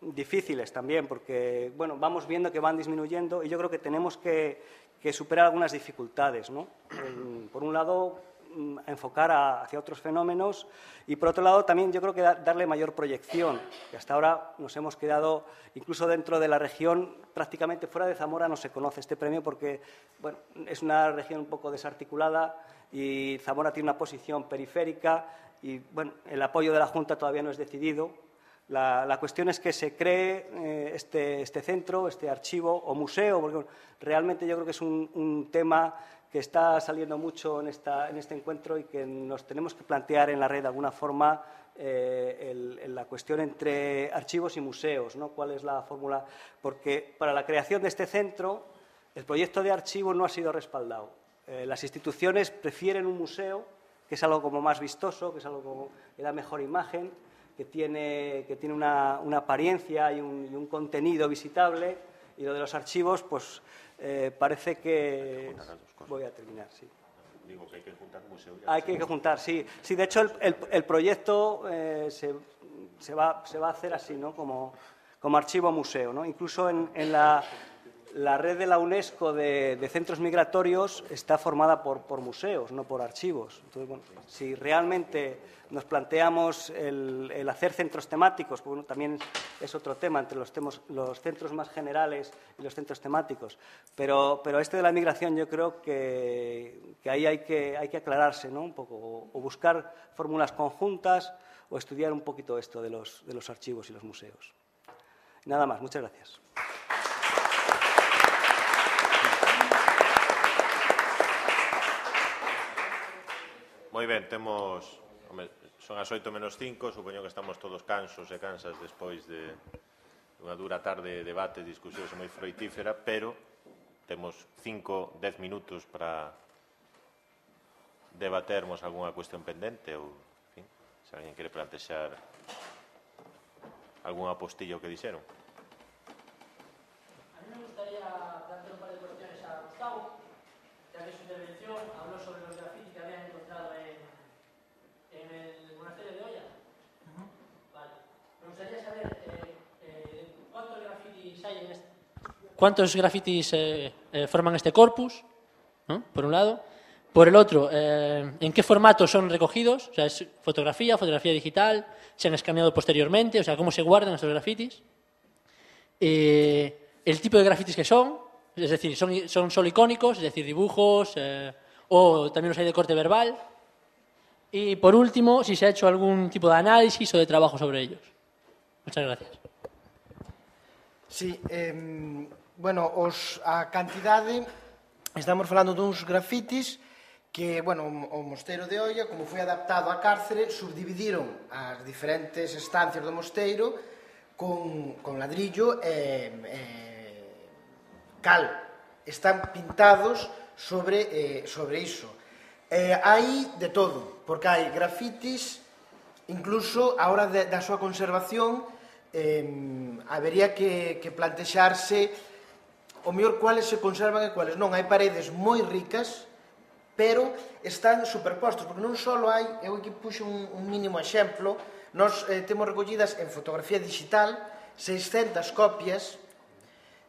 difíciles también, porque bueno, vamos viendo que van disminuyendo y yo creo que tenemos que, superar algunas dificultades. ¿no? por un lado, Mm, enfocar hacia otros fenómenos y, por otro lado, también yo creo que darle mayor proyección, que hasta ahora nos hemos quedado, incluso dentro de la región, prácticamente fuera de Zamora no se conoce este premio porque bueno, es una región un poco desarticulada y Zamora tiene una posición periférica y bueno, el apoyo de la Junta todavía no es decidido. La, la cuestión es que se cree eh, este, este, centro, este archivo o museo, porque realmente yo creo que es un, un tema que está saliendo mucho en, esta, en, este encuentro y que nos tenemos que plantear en la red de alguna forma eh, la cuestión entre archivos y museos, ¿no? ¿Cuál es la fórmula? Porque para la creación de este centro, el proyecto de archivo no ha sido respaldado. Eh, las instituciones prefieren un museo, que es algo como más vistoso, que es algo como que da mejor imagen, que tiene, que tiene una, una apariencia y un, y un contenido visitable, y lo de los archivos, pues eh, parece que... Voy a terminar, sí. Digo que hay que juntar museo y Hay que, que juntar, sí. Sí, de hecho, el, el, el proyecto eh, se, se, va, se, va, a hacer así, ¿no? Como, como archivo-museo, ¿no? Incluso en, en la, la, red de la UNESCO de, de centros migratorios está formada por, por, museos, no por archivos. Entonces, bueno, si realmente nos planteamos el, hacer centros temáticos, bueno, también es otro tema entre los, temos, los, centros más generales y los centros temáticos, pero, este de la migración yo creo que, ahí hay que, aclararse ¿no? un poco, o, o, buscar fórmulas conjuntas o estudiar un poquito esto de los, de los archivos y los museos. Nada más, muchas gracias. Moi ben, temos Home, Son as 8 menos 5, supoño que estamos todos cansos e cansas despois de unha dura tarde de debate, discusións moi froitífera, pero temos 5, 10 minutos para debatermos algunha cuestión pendente ou, en fin, se alguén quere plantexar algún apostillo que dixeron. ¿Cuántos grafitis eh, eh forman este corpus? Por un lado. Por el otro, eh, ¿en qué formato son recogidos? O sea, ¿es fotografía, fotografía digital? ¿Se han escaneado posteriormente? O sea, ¿cómo se guardan estos grafitis? El tipo de grafitis que son, es decir, son, solo icónicos, es decir, dibujos, o también los hay de corte verbal. Y por último, si se ha hecho algún tipo de análisis o de trabajo sobre ellos. Muchas gracias. Sí, eh, bueno, os, a cantidade, estamos falando duns grafitis que, bueno, o mosteiro de Olla, como foi adaptado a cárcere, subdividiron as diferentes estancias do mosteiro con, con ladrillo e, e cal. Están pintados sobre, eh, sobre iso. Eh, hai de todo, porque hai grafitis, incluso a hora de, da súa conservación, eh, habería que, que plantexarse o mellor cuáles se conservan e cuáles non. Hai paredes moi ricas, pero están superpostos, porque non só hai, eu aquí puxo un, un mínimo exemplo, nós eh, temos recollidas en fotografía digital 600 copias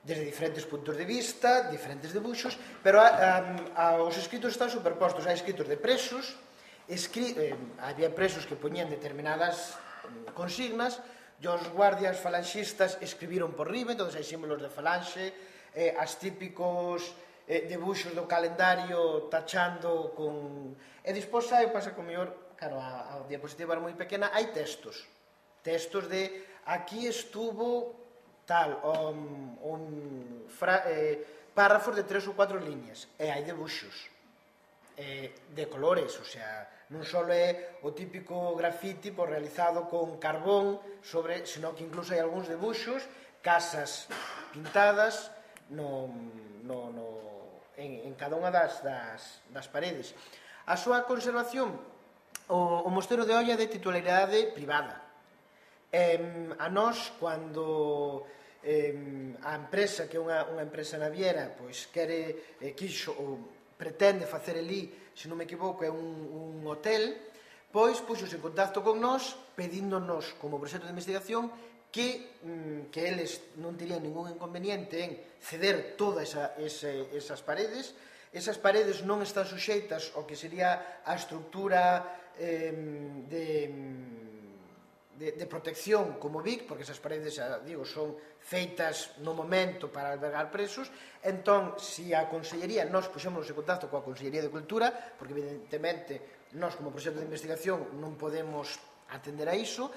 desde diferentes puntos de vista, diferentes debuxos, pero a, a, a, os escritos están superpostos. Hai escritos de presos, escri, eh, había presos que poñían determinadas mm, consignas, e os guardias falanxistas escribiron por riba, entón hai símbolos de falanxe, eh, as típicos eh, debuxos do calendario tachando con... E despois sai pasa con mellor, claro, a, a diapositiva era moi pequena, hai textos. Textos de aquí estuvo tal, un, un fra, eh, párrafos de tres ou cuatro líneas, e hai debuxos eh, de colores, o sea, non só é o típico grafiti por realizado con carbón sobre, senón que incluso hai algúns debuxos, casas pintadas, no, no, no, en, en cada unha das, das, das paredes. A súa conservación, o, o Mosteiro de Olla é de titularidade privada. Eh, a nós, cando eh, a empresa, que é unha, unha empresa naviera, pois quere, eh, quixo, ou pretende facer ali, se non me equivoco, é un, un hotel, pois puxos en contacto con nós, pedíndonos como proxecto de investigación que, mm, que eles non terían ningún inconveniente en ceder todas esa, ese, esas paredes. Esas paredes non están suxeitas ao que sería a estructura eh, de, de, de protección como VIC, porque esas paredes, xa digo, son feitas no momento para albergar presos. Entón, se si a Consellería, nós puxémonos en contacto coa Consellería de Cultura, porque evidentemente nós como proxecto de investigación non podemos atender a iso,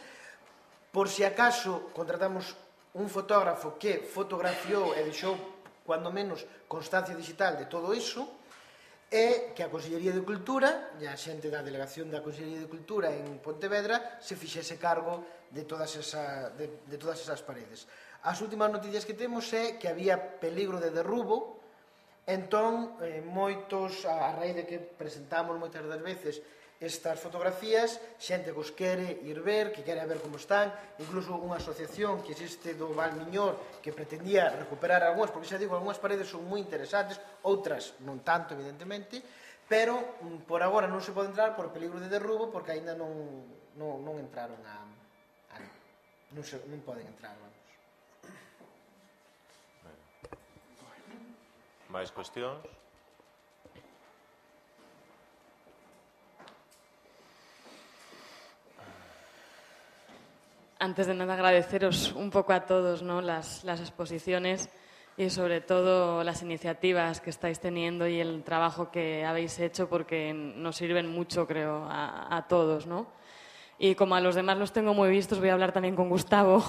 Por si acaso, contratamos un fotógrafo que fotografiou e deixou, cuando menos, constancia digital de todo iso, e que a Consellería de Cultura e a xente da delegación da Consellería de Cultura en Pontevedra se fixese cargo de todas, esa, de, de todas esas paredes. As últimas noticias que temos é que había peligro de derrubo, entón, eh, moitos, a raíz de que presentamos moitas das veces estas fotografías, xente que os quere ir ver, que quere ver como están, incluso unha asociación que existe do Val Miñor que pretendía recuperar algunhas, porque xa digo, algunhas paredes son moi interesantes, outras non tanto, evidentemente, pero mm, por agora non se pode entrar por peligro de derrubo porque aínda non, non, non entraron a, a non, se, non poden entrar, vamos. Máis cuestións? Antes de nada agradeceros un poco a todos ¿no? las, las exposiciones y sobre todo las iniciativas que estáis teniendo y el trabajo que habéis hecho porque nos sirven mucho, creo, a, a todos. ¿no? Y como a los demás los tengo muy vistos, voy a hablar también con Gustavo.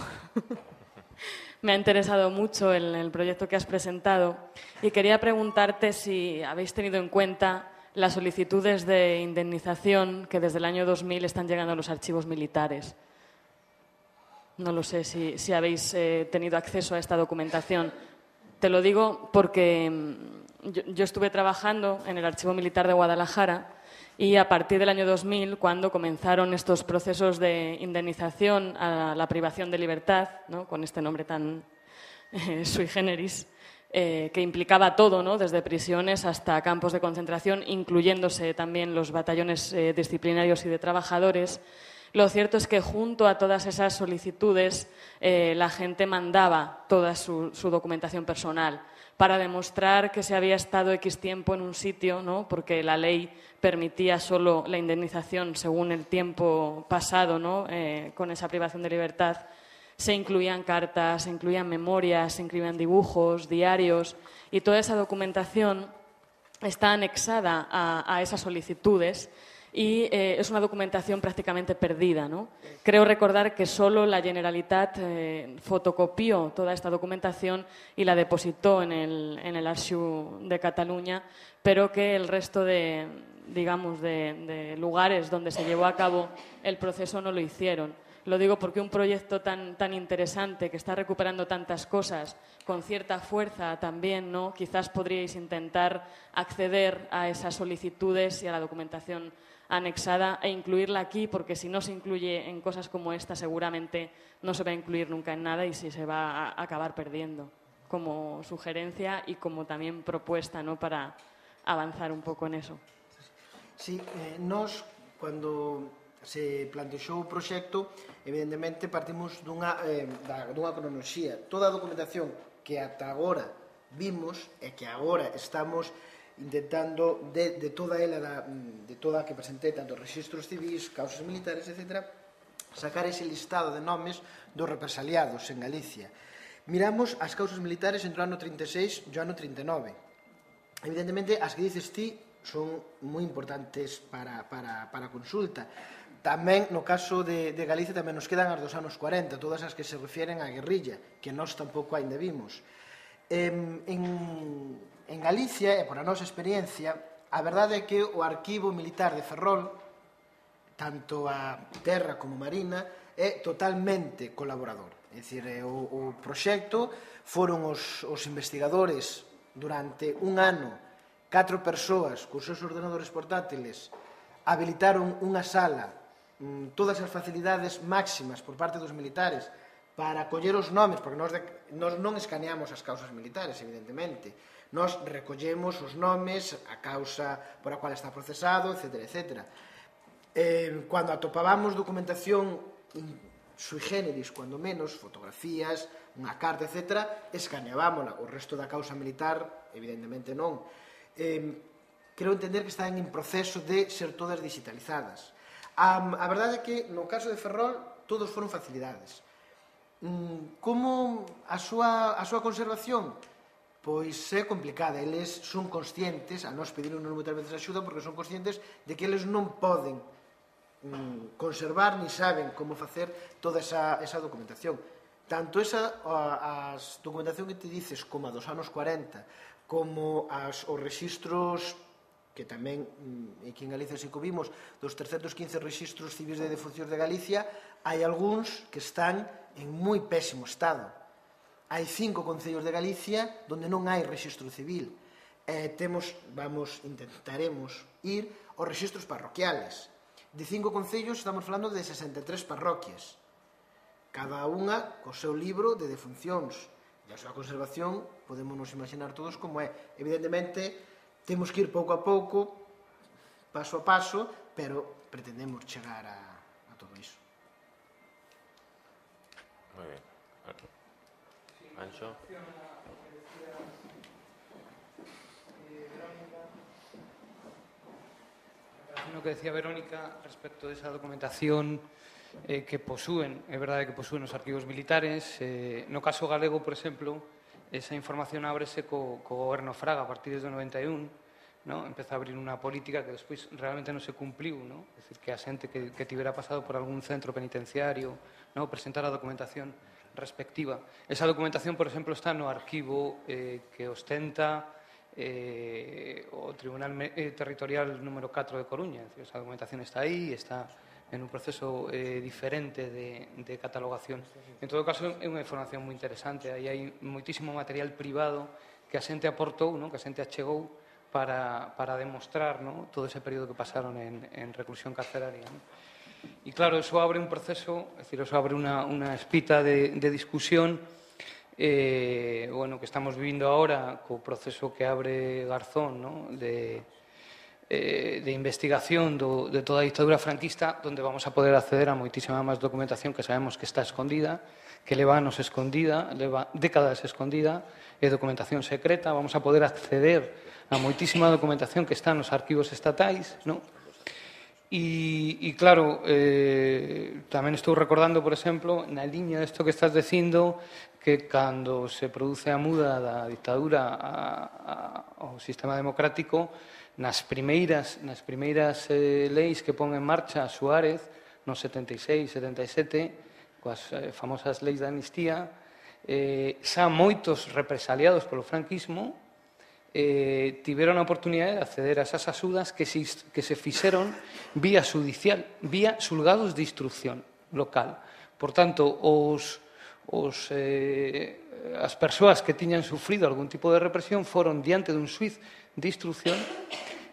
<laughs> Me ha interesado mucho el, el proyecto que has presentado y quería preguntarte si habéis tenido en cuenta las solicitudes de indemnización que desde el año 2000 están llegando a los archivos militares. No lo sé si, si habéis eh, tenido acceso a esta documentación. Te lo digo porque mm, yo, yo estuve trabajando en el Archivo Militar de Guadalajara y a partir del año 2000, cuando comenzaron estos procesos de indemnización a la privación de libertad, ¿no? con este nombre tan <laughs> eh, sui generis, eh, que implicaba todo, ¿no? desde prisiones hasta campos de concentración, incluyéndose también los batallones disciplinarios y de trabajadores, lo cierto es que junto a todas esas solicitudes eh, la gente mandaba toda su, documentación personal para demostrar que se había estado X tiempo en un sitio, ¿no? porque la ley permitía solo la indemnización según el tiempo pasado ¿no? eh, con esa privación de libertad. Se incluían cartas, se incluían memorias, se incluían dibujos, diarios y toda esa documentación está anexada a esas solicitudes y eh, es una documentación prácticamente perdida. ¿no? Creo recordar que solo la Generalitat eh, fotocopió toda esta documentación y la depositó en el, en el de Cataluña, pero que el resto de, digamos, de, de lugares donde se llevó a cabo el proceso no lo hicieron. Lo digo porque un proyecto tan, tan interesante que está recuperando tantas cosas con cierta fuerza también, ¿no? quizás podríais intentar acceder a esas solicitudes y a la documentación anexada e incluirla aquí, porque si no se incluye en cosas como esta, seguramente no se va a incluir nunca en nada y si se va a acabar perdiendo como sugerencia y como también propuesta ¿no? para avanzar un poco en eso. Sí, eh, nos, cando se plantexou o proxecto, evidentemente partimos dunha, eh, da, dunha cronoloxía. Toda a documentación que ata agora vimos e que agora estamos intentando de, de toda ela da, de toda a que presenté tanto registros civis, causas militares, etc sacar ese listado de nomes dos represaliados en Galicia. Miramos as causas militares entre o ano 36 e o ano 39 evidentemente as que dices ti son moi importantes para, para, para a consulta. Tamén, no caso de, de Galicia, tamén nos quedan as dos anos 40, todas as que se refieren á guerrilla, que nós tampouco ainda vimos. Eh, en, En Galicia, e por a nosa experiencia, a verdade é que o arquivo militar de Ferrol, tanto a terra como marina, é totalmente colaborador. É dicir, eh, o, o proxecto foron os, os investigadores durante un ano catro persoas cos seus ordenadores portátiles habilitaron unha sala mm, todas as facilidades máximas por parte dos militares para coller os nomes, porque nós, de, nós non escaneamos as causas militares, evidentemente, nós recollemos os nomes, a causa por a cual está procesado, etc. etc. Eh, cando atopábamos documentación mm, sui generis, cuando menos, fotografías, unha carta, etc., escaneábámola. O resto da causa militar, evidentemente non. Eh, creo entender que están en proceso de ser todas digitalizadas. A, a verdade é que, no caso de Ferrol, todos foron facilidades. Mm, como a súa, a súa conservación? pois é complicada. Eles son conscientes, a nós pediron moitas veces axuda porque son conscientes de que eles non poden mm, conservar ni saben como facer toda esa, esa documentación. Tanto esa a, as documentación que te dices como a dos anos 40, como as os registros que tamén mm, aquí en Galicia se cubimos dos 315 registros civis de defuncións de Galicia, hai algúns que están en moi pésimo estado hai cinco concellos de Galicia donde non hai rexistro civil. Eh, temos, vamos, intentaremos ir aos rexistros parroquiales. De cinco concellos estamos falando de 63 parroquias, cada unha co seu libro de defuncións e a súa conservación podemos nos imaginar todos como é. Evidentemente, temos que ir pouco a pouco, paso a paso, pero pretendemos chegar a, a todo iso. Muy bien. Ancho. Lo que decía Verónica respecto de esa documentación eh, que posúen, é verdade que posúen os arquivos militares. Eh, no caso galego, por exemplo, esa información ábrese co, co goberno Fraga a partir do 91, ¿no? empeza a abrir unha política que despois realmente non se cumpliu, ¿no? es decir, que a que, que tivera pasado por algún centro penitenciario, ¿no? presentar a documentación respectiva. Esa documentación, por exemplo, está no arquivo eh, que ostenta eh, o Tribunal eh, Territorial número 4 de Coruña. Decir, esa documentación está aí, está en un proceso eh, diferente de, de catalogación. En todo caso, é unha información moi interesante. Aí hai moitísimo material privado que a xente aportou, non? que a xente achegou para, para demostrar ¿no? todo ese período que pasaron en, en reclusión carceraria. ¿no? E claro, eso abre un proceso, é dicir, eso abre unha, unha espita de, de discusión eh, bueno, que estamos vivindo ahora co proceso que abre Garzón ¿no? de, eh, de investigación do, de toda a dictadura franquista donde vamos a poder acceder a moitísima máis documentación que sabemos que está escondida que leva anos escondida, leva décadas escondida, é documentación secreta, vamos a poder acceder a moitísima documentación que está nos arquivos estatais, non? E, e claro, eh, tamén estou recordando, por exemplo, na liña disto que estás dicindo, que cando se produce a muda da dictadura a, a, ao sistema democrático, nas primeiras, nas primeiras eh, leis que pon en marcha a Suárez, no 76, 77, coas eh, famosas leis da amnistía, eh, xa moitos represaliados polo franquismo eh, tiveron a oportunidade de acceder a esas axudas que se, que se fixeron vía judicial, vía sulgados de instrucción local. Por tanto, os, os, eh, as persoas que tiñan sufrido algún tipo de represión foron diante dun suiz de instrucción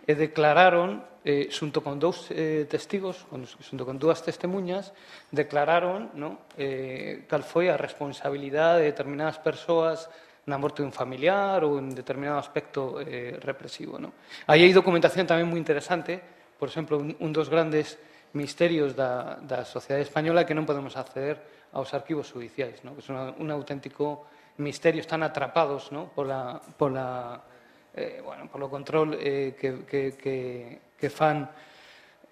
e declararon, eh, xunto con dous eh, testigos, xunto con dúas testemunhas, declararon no, eh, cal foi a responsabilidade de determinadas persoas na morte dun familiar ou en determinado aspecto eh, represivo. ¿no? Aí hai documentación tamén moi interesante, por exemplo, un, un dos grandes misterios da, da sociedade española que non podemos acceder aos arquivos judiciais, ¿no? que son un auténtico misterio, están atrapados ¿no? pola, pola, eh, bueno, polo control eh, que, que, que, que fan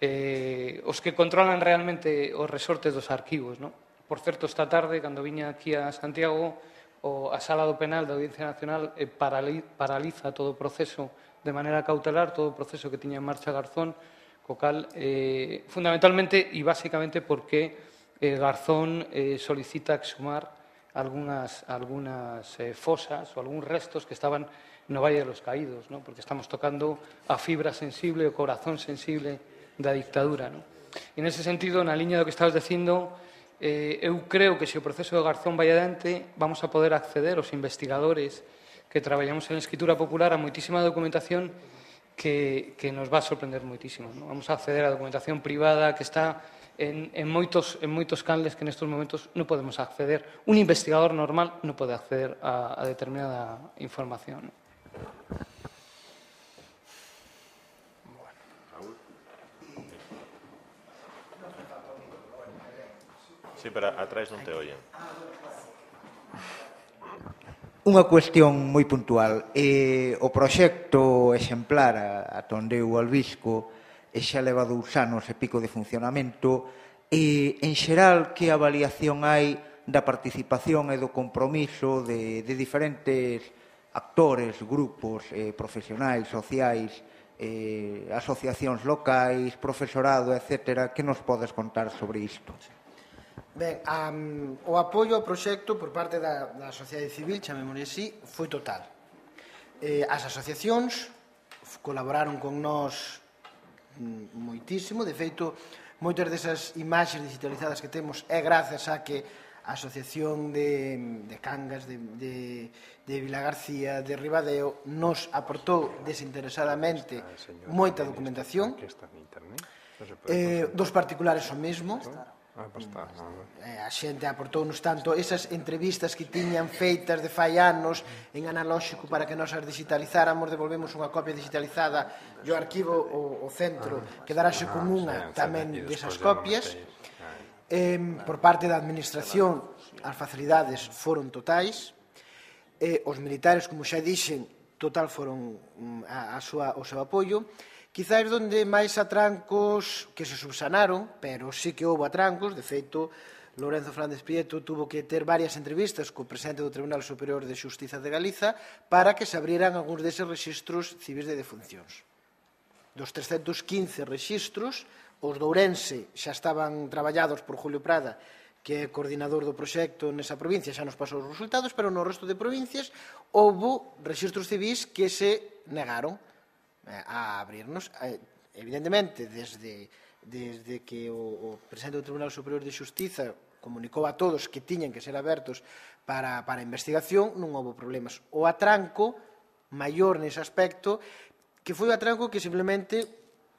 eh, os que controlan realmente os resortes dos arquivos. ¿no? Por certo, esta tarde, cando viña aquí a Santiago, o a Sala do Penal da Audiencia Nacional eh, paraliza todo proceso de maneira cautelar, todo proceso que tiña en marcha Garzón, co eh, fundamentalmente e básicamente porque eh, Garzón eh, solicita exhumar algunhas, eh, fosas ou algúns restos que estaban no Valle de los Caídos, ¿no? porque estamos tocando a fibra sensible, o corazón sensible da dictadura. ¿no? E nese sentido, na liña do que estabas dicindo, Eh, eu creo que se o proceso de Garzón vai adiante vamos a poder acceder os investigadores que traballamos en escritura popular a moitísima documentación que, que nos va a sorprender moitísimo. ¿no? Vamos a acceder a documentación privada que está en, en, moitos, en moitos canles que nestes momentos non podemos acceder. Un investigador normal non pode acceder a, a determinada información. ¿no? Sí, pero atrás non te oyen. Unha cuestión moi puntual. Eh, o proxecto exemplar a, a Tondeu Albisco e xa leva dous anos e pico de funcionamento. E, en xeral, que avaliación hai da participación e do compromiso de, de diferentes actores, grupos eh, profesionais, sociais, eh, asociacións locais, profesorado, etc. Que nos podes contar sobre isto? Sí. Ben, a, o apoio ao proxecto por parte da, da sociedade civil, chamémosle así, foi total. Eh, as asociacións colaboraron con nós mm, moitísimo, de feito, moitas desas imaxes digitalizadas que temos é grazas a que a Asociación de, de Cangas, de, de, de Vila García, de Ribadeo, nos aportou desinteresadamente moita documentación. Eh, dos particulares o mesmo. Está. Ah, basta, mm, eh, a xente aportounos tanto esas entrevistas que tiñan feitas de fai anos en analóxico para que nos as digitalizáramos, devolvemos unha copia digitalizada e o arquivo o, o centro ah, quedarase ah, con unha tamén desas copias. Eh, por parte da administración as facilidades foron totais. Eh, os militares, como xa dixen total foron mm, a, a súa, o seu apoio. Quizáis donde máis atrancos que se subsanaron, pero sí que houve atrancos, de feito, Lorenzo Fernández Prieto tuvo que ter varias entrevistas co presidente do Tribunal Superior de Xustiza de Galiza para que se abrieran algúns deses registros civis de defuncións. Dos 315 registros, os de Ourense xa estaban traballados por Julio Prada, que é coordinador do proxecto nesa provincia, xa nos pasou os resultados, pero no resto de provincias houve registros civis que se negaron. Eh, a abrirnos, eh, evidentemente, desde, desde que o, o presidente do Tribunal Superior de Justiza comunicou a todos que tiñan que ser abertos para, para investigación, non houve problemas. O atranco maior nese aspecto, que foi o atranco que simplemente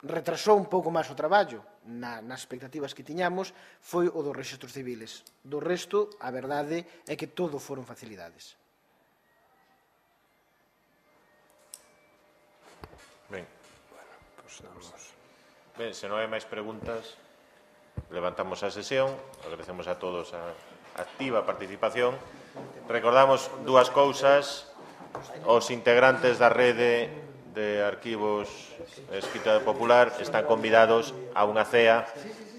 retrasou un pouco máis o traballo na, nas expectativas que tiñamos foi o dos registros civiles. Do resto, a verdade é que todo foron facilidades. vamos. Ben, se non hai máis preguntas, levantamos a sesión, agradecemos a todos a activa participación. Recordamos dúas cousas, os integrantes da rede de arquivos escrita popular están convidados a unha cea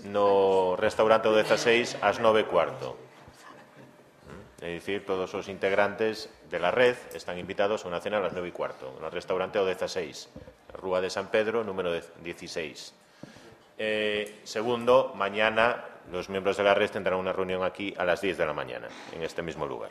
no restaurante 16 ás 9 cuarto. Es decir, todos los integrantes de la red están invitados a una cena a las 9 y cuarto, en el restaurante Odeza 6, Rúa de San Pedro, número 16. Eh, segundo, mañana los miembros de la red tendrán una reunión aquí a las 10 de la mañana, en este mismo lugar.